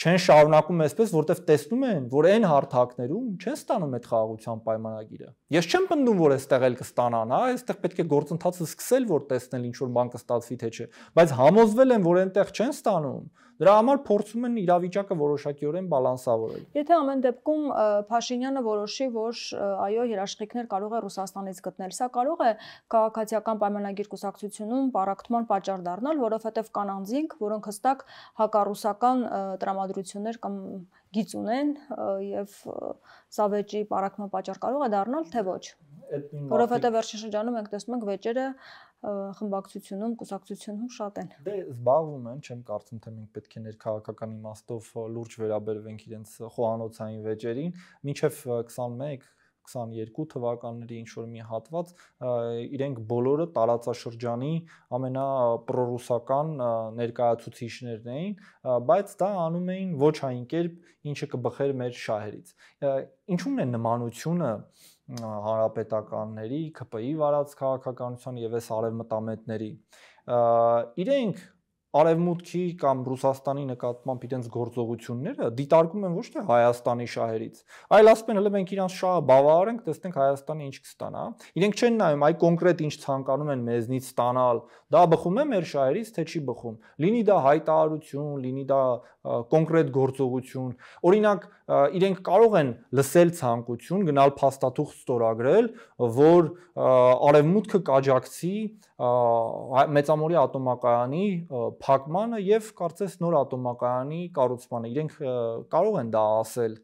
չեն շարունակում այսպես, որտեվ տեսնում են, որ այն հարթակներում չեն ստանում այդ խաղաղության պայմանագիրը։ Ես չեմ պնդում, որ այստեղ էլ կստանան, հա, այստեղ պետք է գործընթացը սկսել, որ տեսնել ինչ որ բան կստացվի թե չէ, բայց համոզվել են, որ այնտեղ չեն ստանում։ Դրա համար փորձում են իրավիճակը որոշակիորեն բալանսավորել։ Եթե ամեն դեպքում Փաշինյանը որոշի, որ այո, երաշխիքներ կարող է Ռուսաստանից գտնել, սա կարող է քաղաքացիական պայմանագիր կուսակցությունում պարակտման պատճառ դառնալ, որովհետև կան անձինք, որոնք հստակ հակառուսական տրամադրություններ կամ գիծ ունեն եւ սա վեճի պարակման պատճառ կարող է դառնալ, թե ոչ։ Որովհետև վերջին շրջանում մենք տեսնում ենք վեճերը խմբակցությունում, կուսակցությունում շատ են։ Դե զբաղվում են, չեմ կարծում թե մենք պետք է ներքաղաքական իմաստով լուրջ վերաբերվենք իրենց խոհանոցային վեճերին, մինչև 21 22 թվականների ինչ որ մի հատված իրենք բոլորը տարածաշրջանի ամենապրոռուսական ներկայացուցիչներն էին, բայց դա անում էին ոչ այն կերպ, ինչը կբխեր մեր շահերից։ Ինչու՞մն է նմանությունը հանրապետականների, ԿՊ-ի վարած քաղաքականության եւ այս արևմտամետների իրենք Արևմուտքի կամ Ռուսաստանի նկատմամբ իրենց գործողությունները դիտարկում են ոչ թե Հայաստանի շահերից, այլ ասում են հələ մենք իրանց շահը բավարարենք, տեսնենք Հայաստանը ինչ կստանա։ Իրենք չեն նայում այ կոնկրետ ինչ ցանկանում են մեզնից ստանալ, դա բխում է մեր շահերից, թե չի բխում։ Լինի դա հայտարարություն, լինի դա կոնկրետ գործողություն։ Օրինակ, իրենք կարող են լսել ցանկություն, գնալ փաստաթուղթ ստորագրել, որ արևմուտքը կաջակցի մեծամորի ատոմակայանի փակմանը եւ կարծես նոր ատոմակայանի կառուցմանը։ Իրենք կարող են դա ասել,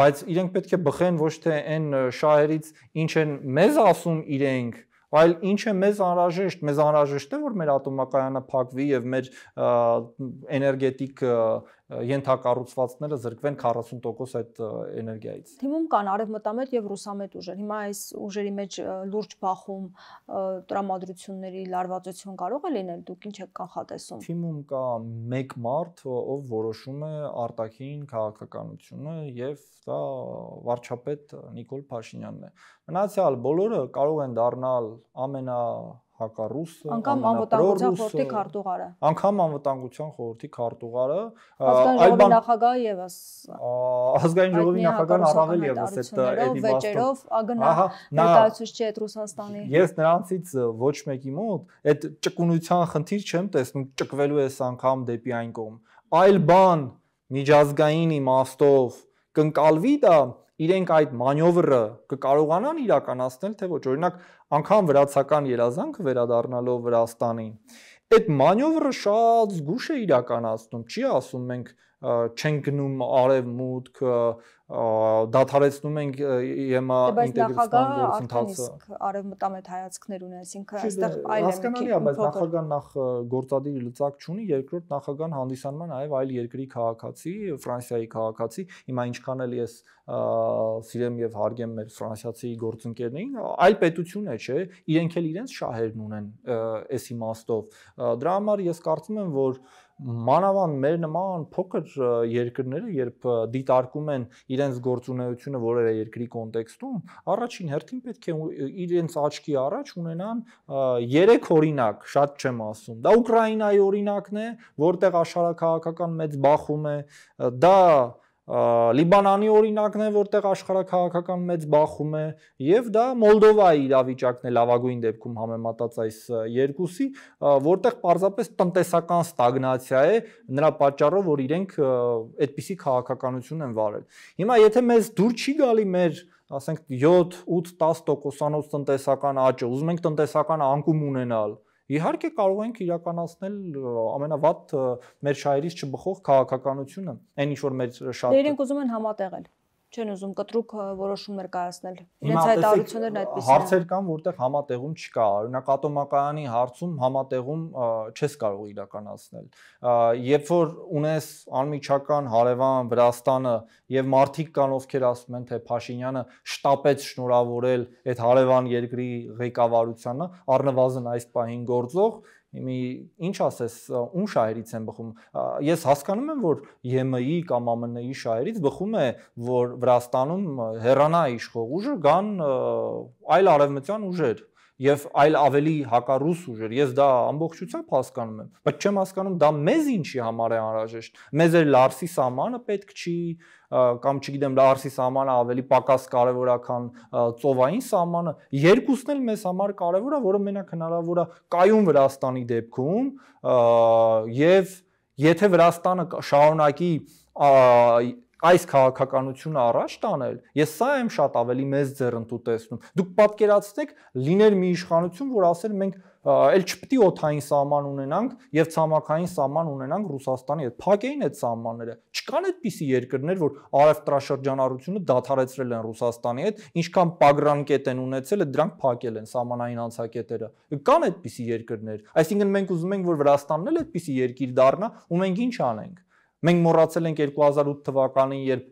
բայց իրենք պետք է բխեն ոչ թե այն շահերից, ինչ են մեզ ասում իրենք, այլ ինչ է մեզ անհրաժեշտ, մեզ անհրաժեշտ է որ մեր ատոմակայանը փակվի եւ մեր էներգետիկ ենթակառուցվածքները զրկվեն 40% այդ էներգիայից։ Թիմում կան արևմտամետ եւ ռուսամետ ուժեր։ Հիմա այս ուժերի մեջ լուրջ բախում տրամադրությունների լարվածություն կարող է լինել, դուք ինչ եք կանխատեսում։ Թիմում կա մեկ մարդ, ով որոշում է արտաքին քաղաքականությունը եւ դա վարչապետ Նիկոլ Փաշինյանն է։ Մնացյալ բոլորը կարող են դառնալ ամենա հակառուսը, անգամ անվտանգության խորհրդի քարտուղարը։ Անգամ անվտանգության խորհրդի քարտուղարը, այլ բան նախագահը եւս ազգային ժողովի նախագահն առավել եւս այդ այդ վեճերով ագնա ներկայացուցիչ է Ռուսաստանի։ Ես նրանցից ոչ մեկի մոտ այդ ճկունության խնդիր չեմ տեսնում, ճկվելու էս անգամ դեպի այն կողմ։ Այլ բան միջազգային իմաստով կընկալվի դա իրենք այդ մանյովրը կկարողանան իրականացնել թե ոչ օրինակ անգամ վրացական երազանքը վերադառնալով Վրաստանին այդ մանյովրը շատ զգուշ է իրականացնում չի ասում մենք չենք գնում արևմուտք դադարեցնում ենք ԵՄԱ դե, ինտեգրացիան գործընթացը արևմտամետ հայացքներ ունեն այսինքն այստեղ այլ է հասկանալի է բայց նախագահան նախ գործադիր լծակ չունի երկրորդ նախագահան հանդիսանում են նաև այլ երկրի քաղաքացի ֆրանսիայի քաղաքացի հիմա ինչքան էլ ես սիրեմ եւ հարգեմ մեր ֆրանսիացի գործընկերներին այլ պետություն է չէ իրենք էլ իրենց շահերն ունեն այս իմաստով դրա համար ես կարծում եմ որ մանավանդ մեր նման փոքր երկրները երբ դիտարկում են իրենց գործունեությունը որևէ երկրի կոնտեքստում, առաջին հերթին պետք է իրենց աչքի առաջ ունենան 3 օրինակ, շատ չեմ ասում։ Դա Ուկրաինայի օրինակն է, որտեղ աշխարհակաղակական մեծ բախում է, դա Լիբանանի օրինակն է, որտեղ աշխարհակաղակական մեծ բախում է, եւ դա Մոլդովայի իրավիճակն է լավագույն դեպքում համեմատած այս երկուսի, որտեղ պարզապես տնտեսական ստագնացիա է նրա պատճառով, որ իրենք այդպիսի քաղաքականություն են վարել։ Հիմա եթե մեզ դուր չի գալի մեր ասենք 7, 8, 10%-անոց տնտեսական աճը, ուզում ենք տնտեսական անկում ունենալ, Իհարկե կարող ենք իրականացնել ամենավատ մեր շահերից չբխող քաղաքականությունը, այն ինչ որ մեր շատ Դե իրենք ուզում են համատեղել չեն ուզում կտրուկ որոշումներ կայացնել։ Իրենց հայտարարություններն այդպեսին են։ Հարցեր կան, որտեղ համատեղում չկա։ Օրինակ ատոմակայանի հարցում համատեղում չես կարող իրականացնել։ Երբ որ ունես անմիջական հարևան Վրաստանը եւ մարդիկ կան, ովքեր ասում են, թե Փաշինյանը շտապեց շնորհավորել այդ հարևան երկրի ղեկավարությանը, առնվազն այս պահին գործող, Իմի ինչ ասես, ում շահերից են բխում։ Ես հասկանում եմ, որ ԵՄ-ի կամ ԱՄՆ-ի շահերից բխում է, որ Վրաստանում հեռանա իշխող ուժը, գան այլ արևմտյան ուժեր եւ այլ ավելի հակառուս ուժեր։ Ես դա ամբողջությամբ հասկանում եմ, բայց չեմ հասկանում դա մեզ ինչի համար է անհրաժեշտ։ Մեզ էլ Լարսի սահմանը պետք չի, կամ չգիտեմ Լարսի սահմանը ավելի պակաս կարևոր է, քան ծովային սահմանը։ Երկուսն էլ մեզ համար կարևոր է, որը մենակ հնարավոր է կայուն Վրաստանի դեպքում եւ եթե Վրաստանը շարունակի այս քաղաքականությունը առաջ տանել, ես սա եմ շատ ավելի մեծ ձեռնտու տեսնում։ Դուք պատկերացնեք, լիներ մի իշխանություն, որ ասեր մենք էլ չպետք է օթային սահման ունենանք եւ ցամաքային սահման ունենանք Ռուսաստանի հետ։ Փակեին այդ սահմանները։ Չկան այդպիսի երկրներ, որ արևտրաշրջանառությունը դադարեցրել են Ռուսաստանի հետ, ինչքան պագրանկետ են ունեցել, դրանք փակել են սահմանային անցակետերը։ Կան այդպիսի երկրներ։ Այսինքն մենք ուզում ենք, որ Վրաստանն էլ այդպիսի երկիր դառնա, ու մենք ինչ անենք։ Մենք մոռացել ենք 2008 թվականին, երբ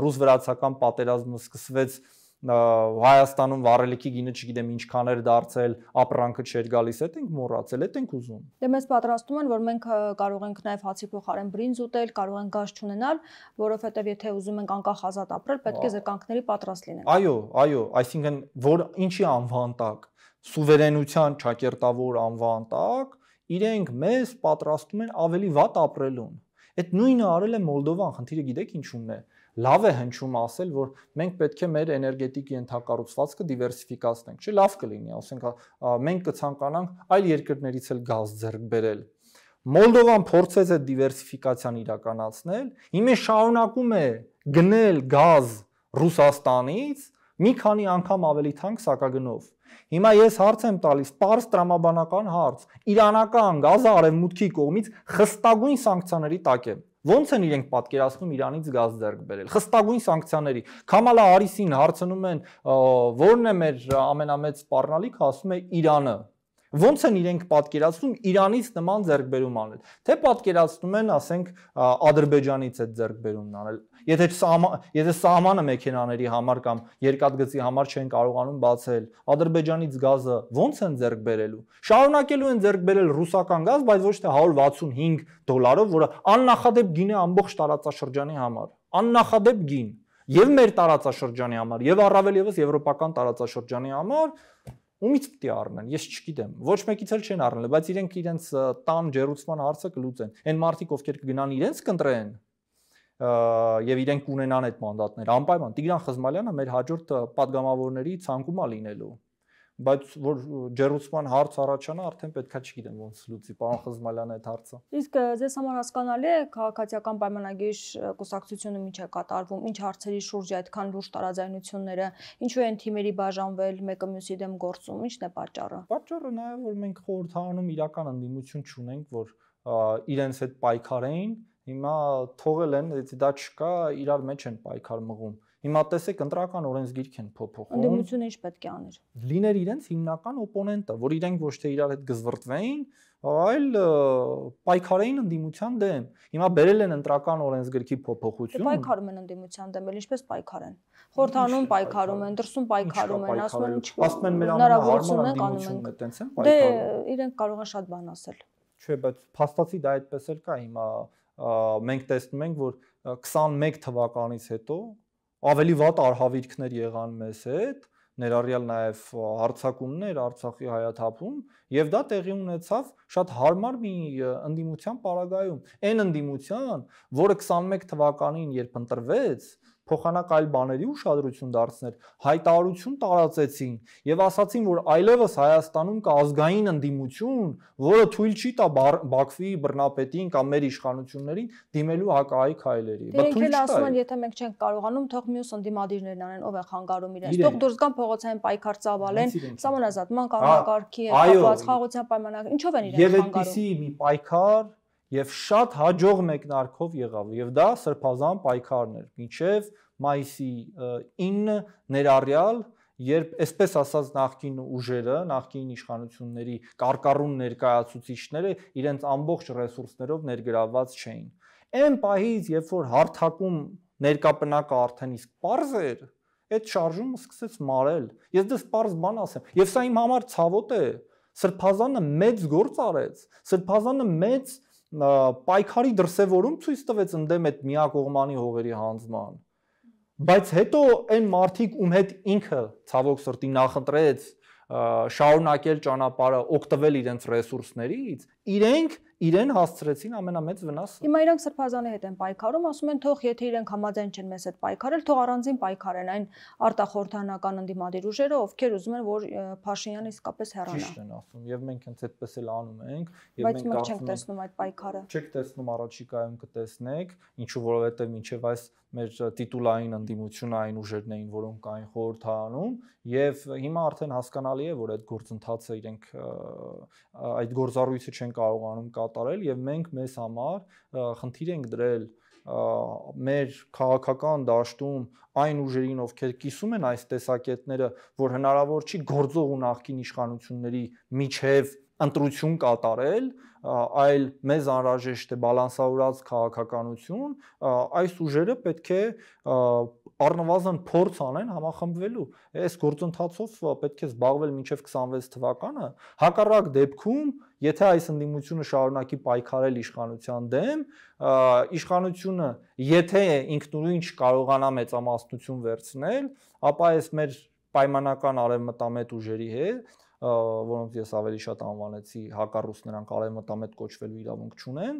ռուս-վրացական պատերազմը սկսվեց, Հայաստանում վառելիքի գինը չգիտեմ ինչքան էր դարձել, ապրանքը չէր գալիս, այդ ենք մոռացել, այդ ենք ուզում։ Դե մեզ պատրաստում են, որ մենք կարող ենք նաև հացի փոխարեն բրինձ ուտել, կարող ենք գազ չունենալ, որովհետև եթե ուզում ենք անկախ ազատ ապրել, պետք է զրկանքների պատրաստ լինենք։ Այո, այո, այսինքն որ ինչի անվան տակ, սուվերենության ճակերտավոր անվան տակ, իրենք մեզ պատրաստում են ավելի վատ ապրելուն Այդ նույնը արել է Մոլդովան, խնդիրը գիտեք ինչու՞մն է։ Լավ է հնչում ասել, որ մենք պետք է մեր էներգետիկ ենթակառուցվածքը դիվերսիֆիկացնենք, չէ՞, լավ կլինի, ասենք մենք կցանկանանք այլ երկրներից էլ գազ ձեռք բերել։ Մոլդովան փորձեց այդ դիվերսիֆիկացիան իրականացնել, հիմա շարունակում է գնել գազ Ռուսաստանից մի քանի անգամ ավելի թանկ սակագնով։ Հիմա ես հարց եմ տալիս, པարս տրամաբանական հարց։ Իրանական գազը արևմուտքի կողմից խստագույն սանկցիաների տակ է։ Ոնց են իրենք պատկերացնում Իրանից գազ ձեռք բերել։ Խստագույն սանկցիաների։ Քամալա Արիսին հարցնում են, ո՞րն է մեր ամենամեծ սպառնալիքը, ասում է Իրանը։ Ոնց են իրենք պատկերացնում Իրանից նման ձեռքբերում անել։ Թե պատկերացնում են, ասենք, Ադրբեջանից այդ ձեռքբերումն անել։ Եթե եթե սահմանը մեքենաների համար կամ երկաթգծի համար չեն կարողանում բացել, Ադրբեջանից գազը ո՞նց են ձեռք բերելու։ Շարունակելու են ձեռք բերել ռուսական գազ, բայց ոչ թե 165 դոլարով, որը աննախադեպ գին է ամբողջ տարածաշրջանի համար։ Աննախադեպ գին եւ մեր տարածաշրջանի համար եւ առավել եւս եվրոպական տարածաշրջանի համար Ումից պետք է առնեն, ես չգիտեմ։ Ոչ մեկից էլ չեն առնել, բայց իրենք իրենց տան ջերուցման հարցը կլուծեն։ Այն մարդիկ, ովքեր կգնան իրենց կընտրեն, եւ իրենք ունենան այդ մանդատները։ Անպայման Տիգրան Խզմալյանը մեր հաջորդ падգամավորների ցանկում է լինելու բայց որ ջերուցման հարց առաջանա, արդեն պետքա չգիտեմ ոնց լուծի պարոն Խզմալյանը այդ հարցը։ Իսկ ձեզ համար հասկանալի է քաղաքացիական պայմանագիր կուսակցությունը ինչ է կատարվում, ինչ հարցերի շուրջ է այդքան լուրջ տարաձայնությունները, ինչու են թիմերի բաժանվել, մեկը մյուսի դեմ գործում, ի՞նչն է պատճառը։ Պատճառը նա է, որ մենք խորհրդանում իրական ընդդիմություն չունենք, որ իրենց հետ պայքարեին, հիմա թողել են, դա չկա, իրար մեջ են պայքար մղում Հիմա տեսեք ընտրական օրենսգիրք են փոփոխում։ Ընդդիմությունը ինչ պետք է աներ։ Լիներ իրենց հիմնական օպոնենտը, որ իրենք ոչ թե իրար հետ գզվրտվեին, այլ պայքարային ընդդիմության դեմ։ Հիմա բերել են ընտրական օրենսգրքի փոփոխություն։ Դե պայքարում են ընդդիմության դեմ, էլ ինչպես պայքար են։ Խորհրդանում պայքարում են, դրսում պայքարում են, ասում են ինչ ասում են մեր հնարավորությունն է անում են, տենց են պայքարում։ Դե իրենք կարող են շատ բան ասել։ Չէ, բայց փաստացի դա այդպես էլ կա հիմա մենք տեսնում ենք, որ 21 թվականից հետո ավելի վատ արհավիրքներ եղան մեզ հետ, ներառյալ նաև հարցակումներ Արցախի հայաթափում, եւ դա տեղի ունեցավ շատ հարմար մի ընդդիմության պարագայում։ Այն ընդդիմության, որը 21 թվականին երբ ընտրվեց, փոխանակ այլ բաների ուշադրություն դարձներ, հայտարարություն տարածեցին եւ ասացին, որ այլևս Հայաստանում կա ազգային ընդդիմություն, որը թույլ չի տա Բաքվի բռնապետին կամ մեր իշխանություններին դիմելու հակահայ քայլերի։ Բայց թույլ չտա։ ասում են, եթե մենք չենք կարողանում, թող մյուս ընդդիմադիրներն անեն, ով է խանգարում իրենց։ Թող դուրս գան փողոցային պայքար ծավալեն, սահմանազատման կառավարքի հետ կապված խաղաղության պայմանագրեր։ Ինչով են իրենք խանգարում։ Եվ այդպիսի մի պայքար եւ շատ հաջող մեկնարկով եղավ եւ դա սրբազան պայքարն էր մինչեւ մայիսի 9 ներառյալ երբ այսպես ասած նախկին ուժերը, նախկին իշխանությունների կարկառուն ներկայացուցիչները իրենց ամբողջ ռեսուրսներով ներգրաված չէին։ Այն պահից, երբ որ հարթակում ներկապնակը արդեն իսկ པարզ էր, այդ շարժումը սկսեց մարել։ Ես դες པարզ բան ասեմ, եւ սա իմ համար ցավոտ է։ Սրբազանը մեծ գործ արեց։ Սրբազանը մեծ պայքարի դրսևորում ցույց տվեց ընդդեմ այդ միակողմանի հողերի հանձնման։ Բայց հետո այն մարդիկ, ում հետ ինքը ցավոք սրտի նախընտրեց շարունակել ճանապարհը, օգտվել իրենց ռեսուրսներից, իրենք իրեն հասցրեցին ամենամեծ վնասը։ Հիմա իրանք սրբազանի հետ են պայքարում, ասում են թող եթե իրենք համաձայն չեն մեզ հետ պայքարել, թող առանձին պայքարեն այն արտախորհրդանական ընդդիմադիր ուժերը, ովքեր ուզում են որ Փաշինյանը իսկապես հեռանա։ Ճիշտ են ասում, եւ մենք հենց այդպես էլ անում ենք, եւ մենք կարծում ենք տեսնում այդ պայքարը։ Չեք տեսնում առաջիկայում կտեսնեք, ինչու որովհետեւ մինչեւ այս մեր տիտուլային ընդդիմությունը այն ուժերն էին, որոնք կային խորհրդանում եւ հիմա արդեն հասկանալի է, որ այդ գործընթացը իրենք այդ գործառույթը չեն կարողանում կատարել եւ մենք մեզ համար խնդիր ենք դրել մեր քաղաքական դաշտում այն ուժերին, ովքեր կիսում են այս տեսակետները, որ հնարավոր չի գործող ու նախկին իշխանությունների միջև ընտրություն կատարել, այլ մեզ անհրաժեշտ է բալանսավորած քաղաքականություն, այս ուժերը պետք է առնվազն փորձ անեն համախմբվելու։ Այս գործընթացով պետք է զբաղվել մինչև 26 թվականը։ Հակառակ դեպքում, եթե այս ընդդիմությունը շարունակի պայքարել իշխանության դեմ, իշխանությունը եթե ինքնուրույն չկարողանա մեծամասնություն վերցնել, ապա այս մեր պայմանական արևմտամետ ուժերի հետ որոնց ես ավելի շատ անվանեցի հակառուս նրանք արևմտամետ կոչվելու իրավունք չունեն,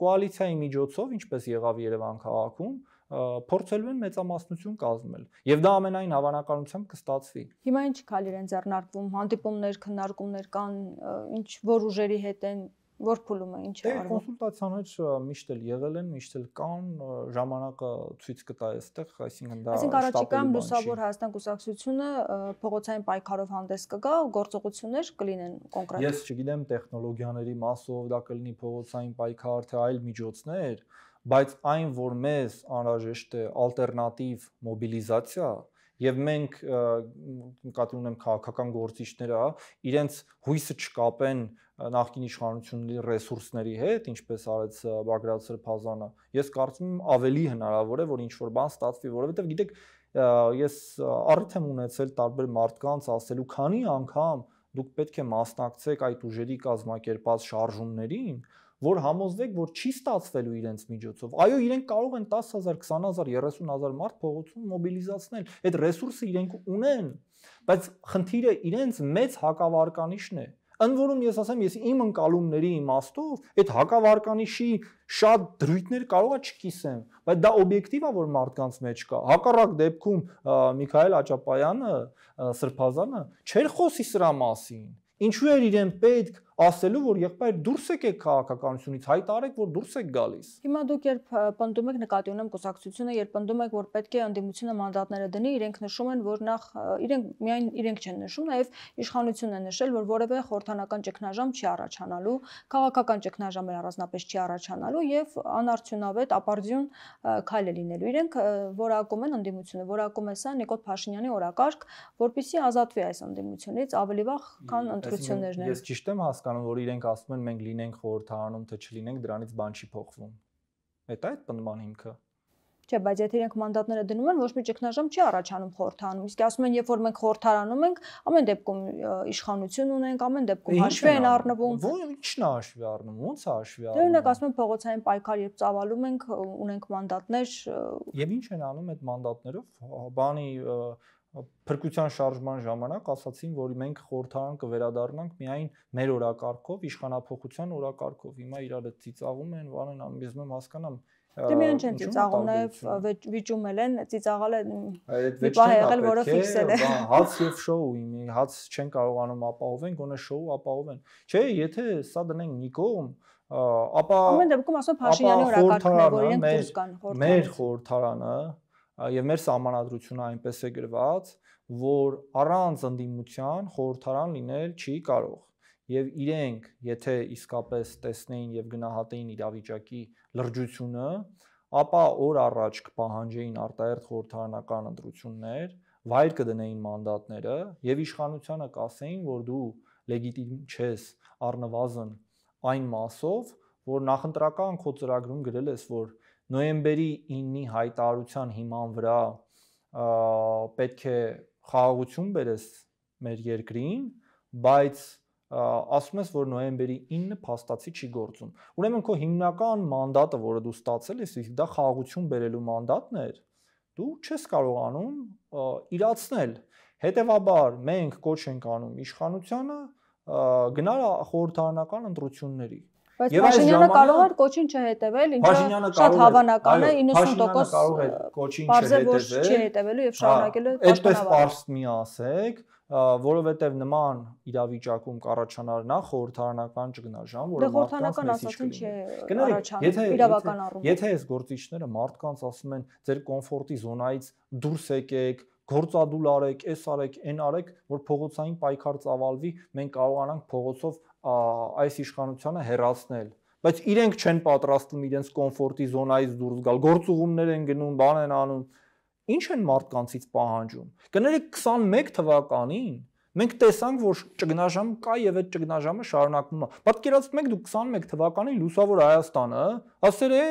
կոալիցիայի միջոցով, ինչպես եղավ Երևան քաղաքում, փորձելու են մեծամասնություն կազմել եւ դա ամենայն հավանականությամբ կստացվի հիմա ինչ քայլեր են ձեռնարկվում հանդիպումներ քննարկումներ կան ինչ որ ուժերի հետ են Որ փուլում է, ինչ է դե, արվում։ Կոնսուլտացիաներ միշտ էլ եղել են, միշտ էլ կան, ժամանակը ցույց կտա այստեղ, այսինքն դա Այսինքն առաջիկայում լուսավոր Հայաստան կուսակցությունը փողոցային պայքարով հանդես կգա, գործողություններ կլինեն կոնկրետ։ Ես չգիտեմ տեխնոլոգիաների մասով դա կլինի փողոցային պայքար թե այլ միջոցներ, բայց այն, որ մեզ անհրաժեշտ է ալտերնատիվ մոբիլիզացիա, եւ մենք նկատի ունեմ քաղաքական գործիչները, իրենց հույսը չկապեն նախկին իշխանությունների ռեսուրսների հետ, ինչպես արեց Բագրատ Սրբազանը, ես կարծում եմ ավելի հնարավոր է, որ ինչ որ բան ստացվի, որովհետև գիտեք, ես առիթ եմ ունեցել տարբեր մարդկանց ասելու, քանի անգամ դուք պետք է մասնակցեք այդ ուժերի կազմակերպած շարժումներին, որ համոզվեք, որ չի ստացվելու իրենց միջոցով։ Այո, իրենք կարող են 10000, 20000, 30000 մարդ փողոցում մոբիլիզացնել։ Այդ ռեսուրսը իրենք ունեն, բայց խնդիրը իրենց մեծ հակավարկանիշն է Ընդ որում ես ասեմ, ես իմ ընկալումների իմաստով այդ հակավարկանիշի շատ դրույթներ կարողա չկիսեմ, բայց դա օբյեկտիվ է, որ մարդկանց մեջ կա։ Հակառակ դեպքում Միքայել Աճապայանը, Սրբազանը չէր խոսի սրա մասին։ Ինչու էր իրեն պետք ասելու, որ եղբայր դուրս եկեք քաղաքականությունից, հայտարարեք, որ դուրս եք գալիս։ Հիմա դուք երբ պնդում եք նկատի ունեմ կուսակցությունը, երբ պնդում եք, որ պետք է անդիմությունը մանդատները դնի, իրենք նշում են, որ նախ իրենք միայն իրենք չեն նշում, նաև իշխանությունն է նշել, որ որևէ խորհրդանական ճգնաժամ չի առաջանալու, քաղաքական ճգնաժամ էլ առանձնապես չի առաջանալու եւ անարդյունավետ ապարդյուն քայլ է լինելու։ Իրենք որակում են անդիմությունը, որակում է սա Նիկոլ Փաշինյանի օրակարգ, որpիսի ազատվի այս անդիմությունից ավելի վաղ, քան ընտրություններն են։ Ես ճիշտ եմ հասկանում հասկանում, որ իրենք ասում են մենք լինենք խորհրդարանում, թե չլինենք, դրանից բան չի փոխվում։ Այդ է այդ պնդման հիմքը։ Չէ, բայց եթե իրենք մանդատները դնում են, ոչ մի ճգնաժամ չի առաջանում խորհրդարանում։ Իսկ ասում են, երբ որ մենք խորհրդարանում ենք, ամեն դեպքում իշխանություն ունենք, ամեն դեպքում հաշվի են առնվում։ Ո՞ն ի՞նչն է հաշվի առնում, ո՞նց է հաշվի առնում։ Դե օրինակ ասում են փողոցային պայքար, երբ ծավալում ենք, ունենք մանդատներ։ Եվ ինչ են անում այդ մանդատներով։ Բանի փրկության շարժման ժամանակ ասացին, որ մենք խորհրդարան կվերադառնանք միայն մեր օրակարգով, իշխանապողության օրակարգով։ Հիմա իրար ծիծաղում են, վանեն ամիզմ եմ հասկանամ։ Դե միայն չեն ծիծաղում, նաև վիճում են, ծիծաղալ են։ Մի պահ եղել, որը ֆիքսել է։ Հաց եւ շոու, իմի հաց չեն կարողանում ապահովեն, գոնե շոու ապահովեն։ Չէ, եթե սա դնենք մի կողմ, ապա ամեն դեպքում ասում Փաշինյանի օրակարգն է, որ իրենք դուրս կան խորհրդարանը։ Մեր խորհրդարանը եւ մեր համանadrությունը այնպես է գրված, որ առանց ընդդիմության խորհրդարան լինել չի կարող եւ իրենք եթե իսկապես տեսնեին եւ գնահատեին իրավիճակի լրջությունը, ապա օր առաջ կպահանջեին արտահերթ խորհրդարանական ընտրություններ, վայր կդնեին մանդատները եւ իշխանությանը կասեին, որ դու լեգիտիմ չես առնվազն այն մասով, որ նախընտրական քո ծրագրում գրել ես, որ նոյեմբերի 9-ի հայտարարության հիման վրա պետք է խաղաղություն բերես մեր երկրին, բայց ասում ես, որ նոյեմբերի 9-ը փաստացի չի գործում։ Ուրեմն քո հիմնական մանդատը, որը դու ստացել ես, դա խաղաղություն բերելու մանդատն էր, դու չես կարողանում իրացնել։ Հետևաբար մենք կոչ ենք անում իշխանությանը գնալ խորհրդարանական ընտրությունների Բայց Փաշինյանը կարող էր կոչին չհետևել, ինչը շատ հավանական է 90% կարող է կոչին չհետևել։ Չի հետևելու եւ շարունակելու է պաշտպանավար։ Այդպես པարս մի ասեք, որովհետև նման իրավիճակում կառաջանար նախ խորհրդարանական ճգնաժամ, որը դե մարդկանց ասացին չի առաջանում իրավական առումով։ Եթե այս գործիչները մարդկանց ասում են ձեր կոմֆորտի զոնայից դուրս եկեք, գործադուլ արեք, էս արեք, այն արեք, որ փողոցային պայքար ծավալվի, մենք կարողանանք փողոցով այս իշխանությանը հերացնել բայց իրենք չեն պատրաստվում իրենց կոմֆորտի զոնայից դուրս գալ գործուղումներ են գնում բան են անում ինչ են մարդկանցից պահանջում կներեք 21 թվականին մենք տեսանք որ ճգնաժամ կա եւ այդ ճգնաժամը շարունակվում է պատկերացնում եք դուք 21 թվականին լուսավոր Հայաստանը ասել է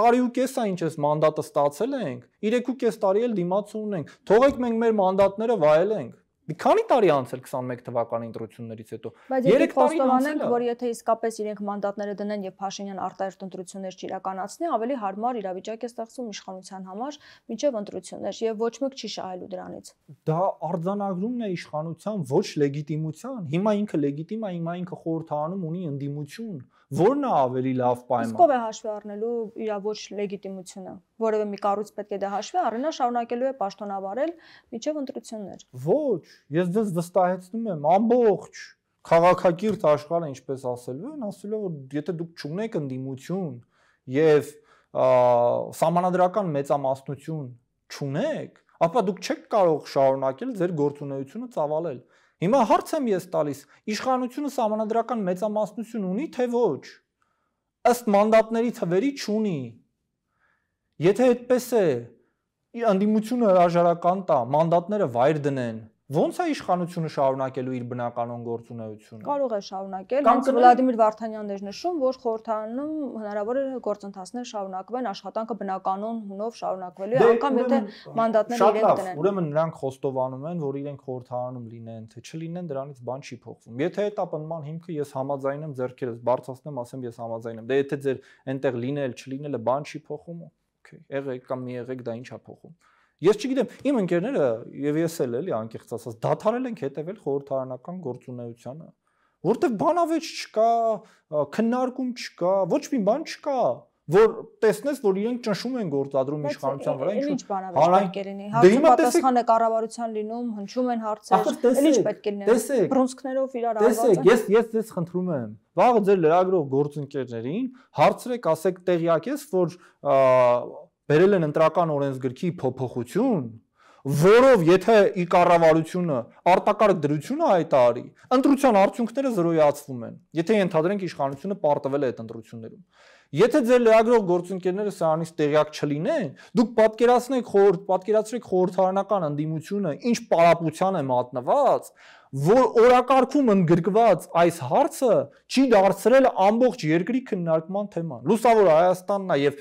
տարի ու կես է ինչ էս մանդատը ստացել ենք 3.5 տարի էլ դիմաց ունենք թողեք մենք մեր մանդատները վայելենք Մի քանի տարի անցել 21 թվականի ընտրություններից հետո։ Բայց եթե խոստովանենք, որ եթե իսկապես իրենք մանդատները դնեն եւ Փաշինյան արտահերտ ընտրություններ չիրականացնի, ավելի հարմար իրավիճակ է ստեղծում իշխանության համար միջև ընտրություններ եւ ոչ մեկ չի շահելու դրանից։ Դա արձանագրումն է իշխանության ոչ լեգիտիմության։ Հիմա ինքը լեգիտիմ է, հիմա ինքը խորհրդանում ունի ընդդիմություն Որն է ավելի լավ պայման։ Իսկ ով է հաշվի առնելու իր ոչ լեգիտիմությունը։ Որևէ մի կառույց պետք է դա հաշվի առնա, շարունակելու է պաշտոնավարել միջև ընտրություններ։ Ոչ, ես դες վստահեցնում եմ ամբողջ քաղաքակիրթ աշխարհը ինչպես ասելու են, ասելու որ եթե դուք չունեք ընդդիմություն եւ սահմանադրական մեծամասնություն չունեք, ապա դուք չեք կարող շարունակել ձեր գործունեությունը ծավալել։ Հիմա հարց եմ ես տալիս, իշխանությունը համանդրական մեծամասնություն ունի թե ոչ։ Ըստ մանդատների թվերի չունի։ Եթե այդպես է, անդիմությունը հրաժարական տա, մանդատները վայր դնեն, Ոնց է իշխանությունը շարունակելու իր բնականon գործունեությունը։ Կարող է շարունակել։ Հենց Վլադիմիր Վարդանյանն էր նշում, որ խորհրդարանում հնարավոր է գործընթացներ շարունակվեն, աշխատանքը բնականon հունով շարունակվելու է, դե, անգամ եթե մանդատները իրենք դնեն։ Ուրեմն նրանք խոստովանում են, որ իրենք խորհրդարանում լինեն, թե չլինեն, դրանից բան չի փոխվում։ Եթե այդ ապնման հիմքը ես համաձայն եմ ձերքերս բարձրացնեմ, ասեմ ես համաձայն եմ։ Դե եթե ձեր այնտեղ լինել, չլինելը բան չի փոխում, օքեյ, եղեք կամ մի եղեք, դա ի՞նչ է փոխում։ Ես չգիտեմ, իմ ընկերները եւ ես էլ էլի անկեղծ ասած դադարել ենք հետեւել խորհրդարանական գործունեությանը, որտեղ բանավեճ չկա, քննարկում չկա, ոչ մի բան չկա որ տեսնես, որ իրենք ճնշում են գործադրում իշխանության վրա, ինչ բանավեճ պետք է լինի։ Հարցը պատասխանը կառավարության լինում, հնչում են հարցեր, ինչ պետք է լինի։ Բրոնզկներով իրար արված։ Տեսեք, ես ես ձեզ խնդրում եմ, վաղը ձեր լրագրող գործընկերներին հարցրեք, ասեք տեղյակ ես, որ բերել են ընտրական օրենսգրքի փոփոխություն, որով եթե ի կառավարությունը արտակարգ դրությունը հայտարարի, ընտրության արդյունքները զրոյացվում են։ Եթե ենթադրենք իշխանությունը պարտվել է այդ ընտրություններում։ Եթե ձեր լրագրող գործընկերները սրանից տեղյակ չլինեն, դուք պատկերացնեք խորհուրդ, պատկերացրեք խորհրդարանական ընդդիմությունը ինչ պարապության է մատնված, որ օրակարգում ընդգրկված այս հարցը չի դարձրել ամբողջ երկրի քննարկման թեման։ Լուսավոր Հայաստանն է եւ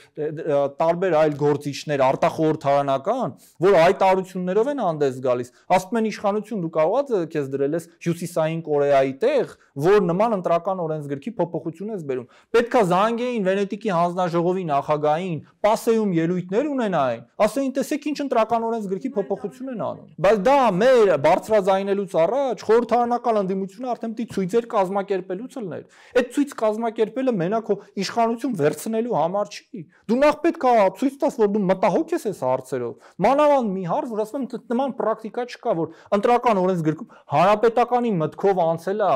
տարբեր այլ գործիչներ արտախորհրդարանական, որ հայտարարություններով են հանդես գալիս։ Ասում են իշխանություն դու կարող ես քեզ դրել ես հյուսիսային Կորեայի տեղ, որ նման ընտրական օրենսգրքի փոփոխություն ես բերում։ Պետքա զանգեին Վենետիկի հանձնաժողովի նախագահային, պասեում ելույթներ ունենային, ասեին տեսեք ինչ ընտրական օրենսգրքի փոփոխություն են անում։ Բայց դա մեր բարձրաձայնելուց առաջ առաջ խորհրդարանական ընդդիմությունը արդեն պիտի ցույցեր կազմակերպելուց լներ։ Այդ ցույց կազմակերպելը մենակ իշխանություն վերցնելու համար չի։ Դու նախ պետք է ցույց տաս, որ դու մտահոգ ես այս հարցերով։ Մանավանդ մի հարց, որ ասում եմ նման պրակտիկա չկա, որ ընտրական օրենսգրքում հանրապետականի մտքով անցել է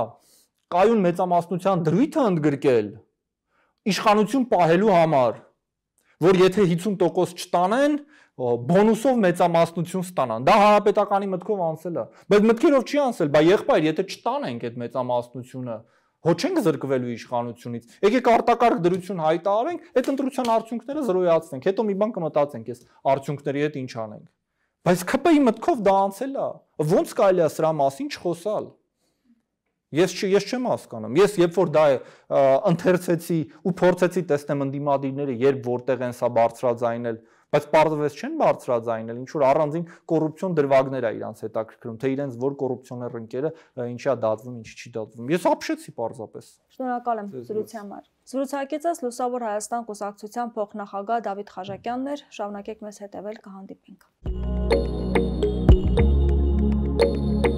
կայուն մեծամասնության դրույթը ընդգրկել իշխանություն պահելու համար, որ եթե 50% չտանեն, բոնուսով մեծամասնություն ստանան։ Դա հանրապետականի մտքով անցել է։ Բայց մտքերով չի անցել, բա եղբայր, եթե չտանենք այդ մեծամասնությունը, հո չենք զրկվելու իշխանությունից։ Եկեք արտակարգ դրություն հայտարարենք, այդ ընտրության արդյունքները զրոյացնենք, հետո մի բան կմտածենք, այս արդյունքների հետ ինչ անենք։ Բայց ԿՊ-ի մտքով դա անցել է։ Ոնց կարելի է սրա մասին չխոսալ։ Ես չ ես չեմ հասկանում։ Ես երբ որ դա ընթերցեցի ու փորձեցի տեսնեմ ընդդիմադիրները երբ որտեղ են սա բարձրաձայնել, բայց պարզապես չեն բարձրաձայնել ինչ որ առանձին կոռուպցիոն դրվագներ է իրանց հետաքրքրում, թե իրենց որ կոռուպցիոներ ընկերը ինչա դատվում, ինչի չի դատվում։ Ես ապշեցի պարզապես։ Շնորհակալ եմ զրույցի համար։ Զրուցակիցս Լուսավոր Հայաստան կուսակցության փոխնախագահ Դավիթ Խաժակյանն էր, շարունակեք մեզ հետևել կհանդիպենք։ Thank you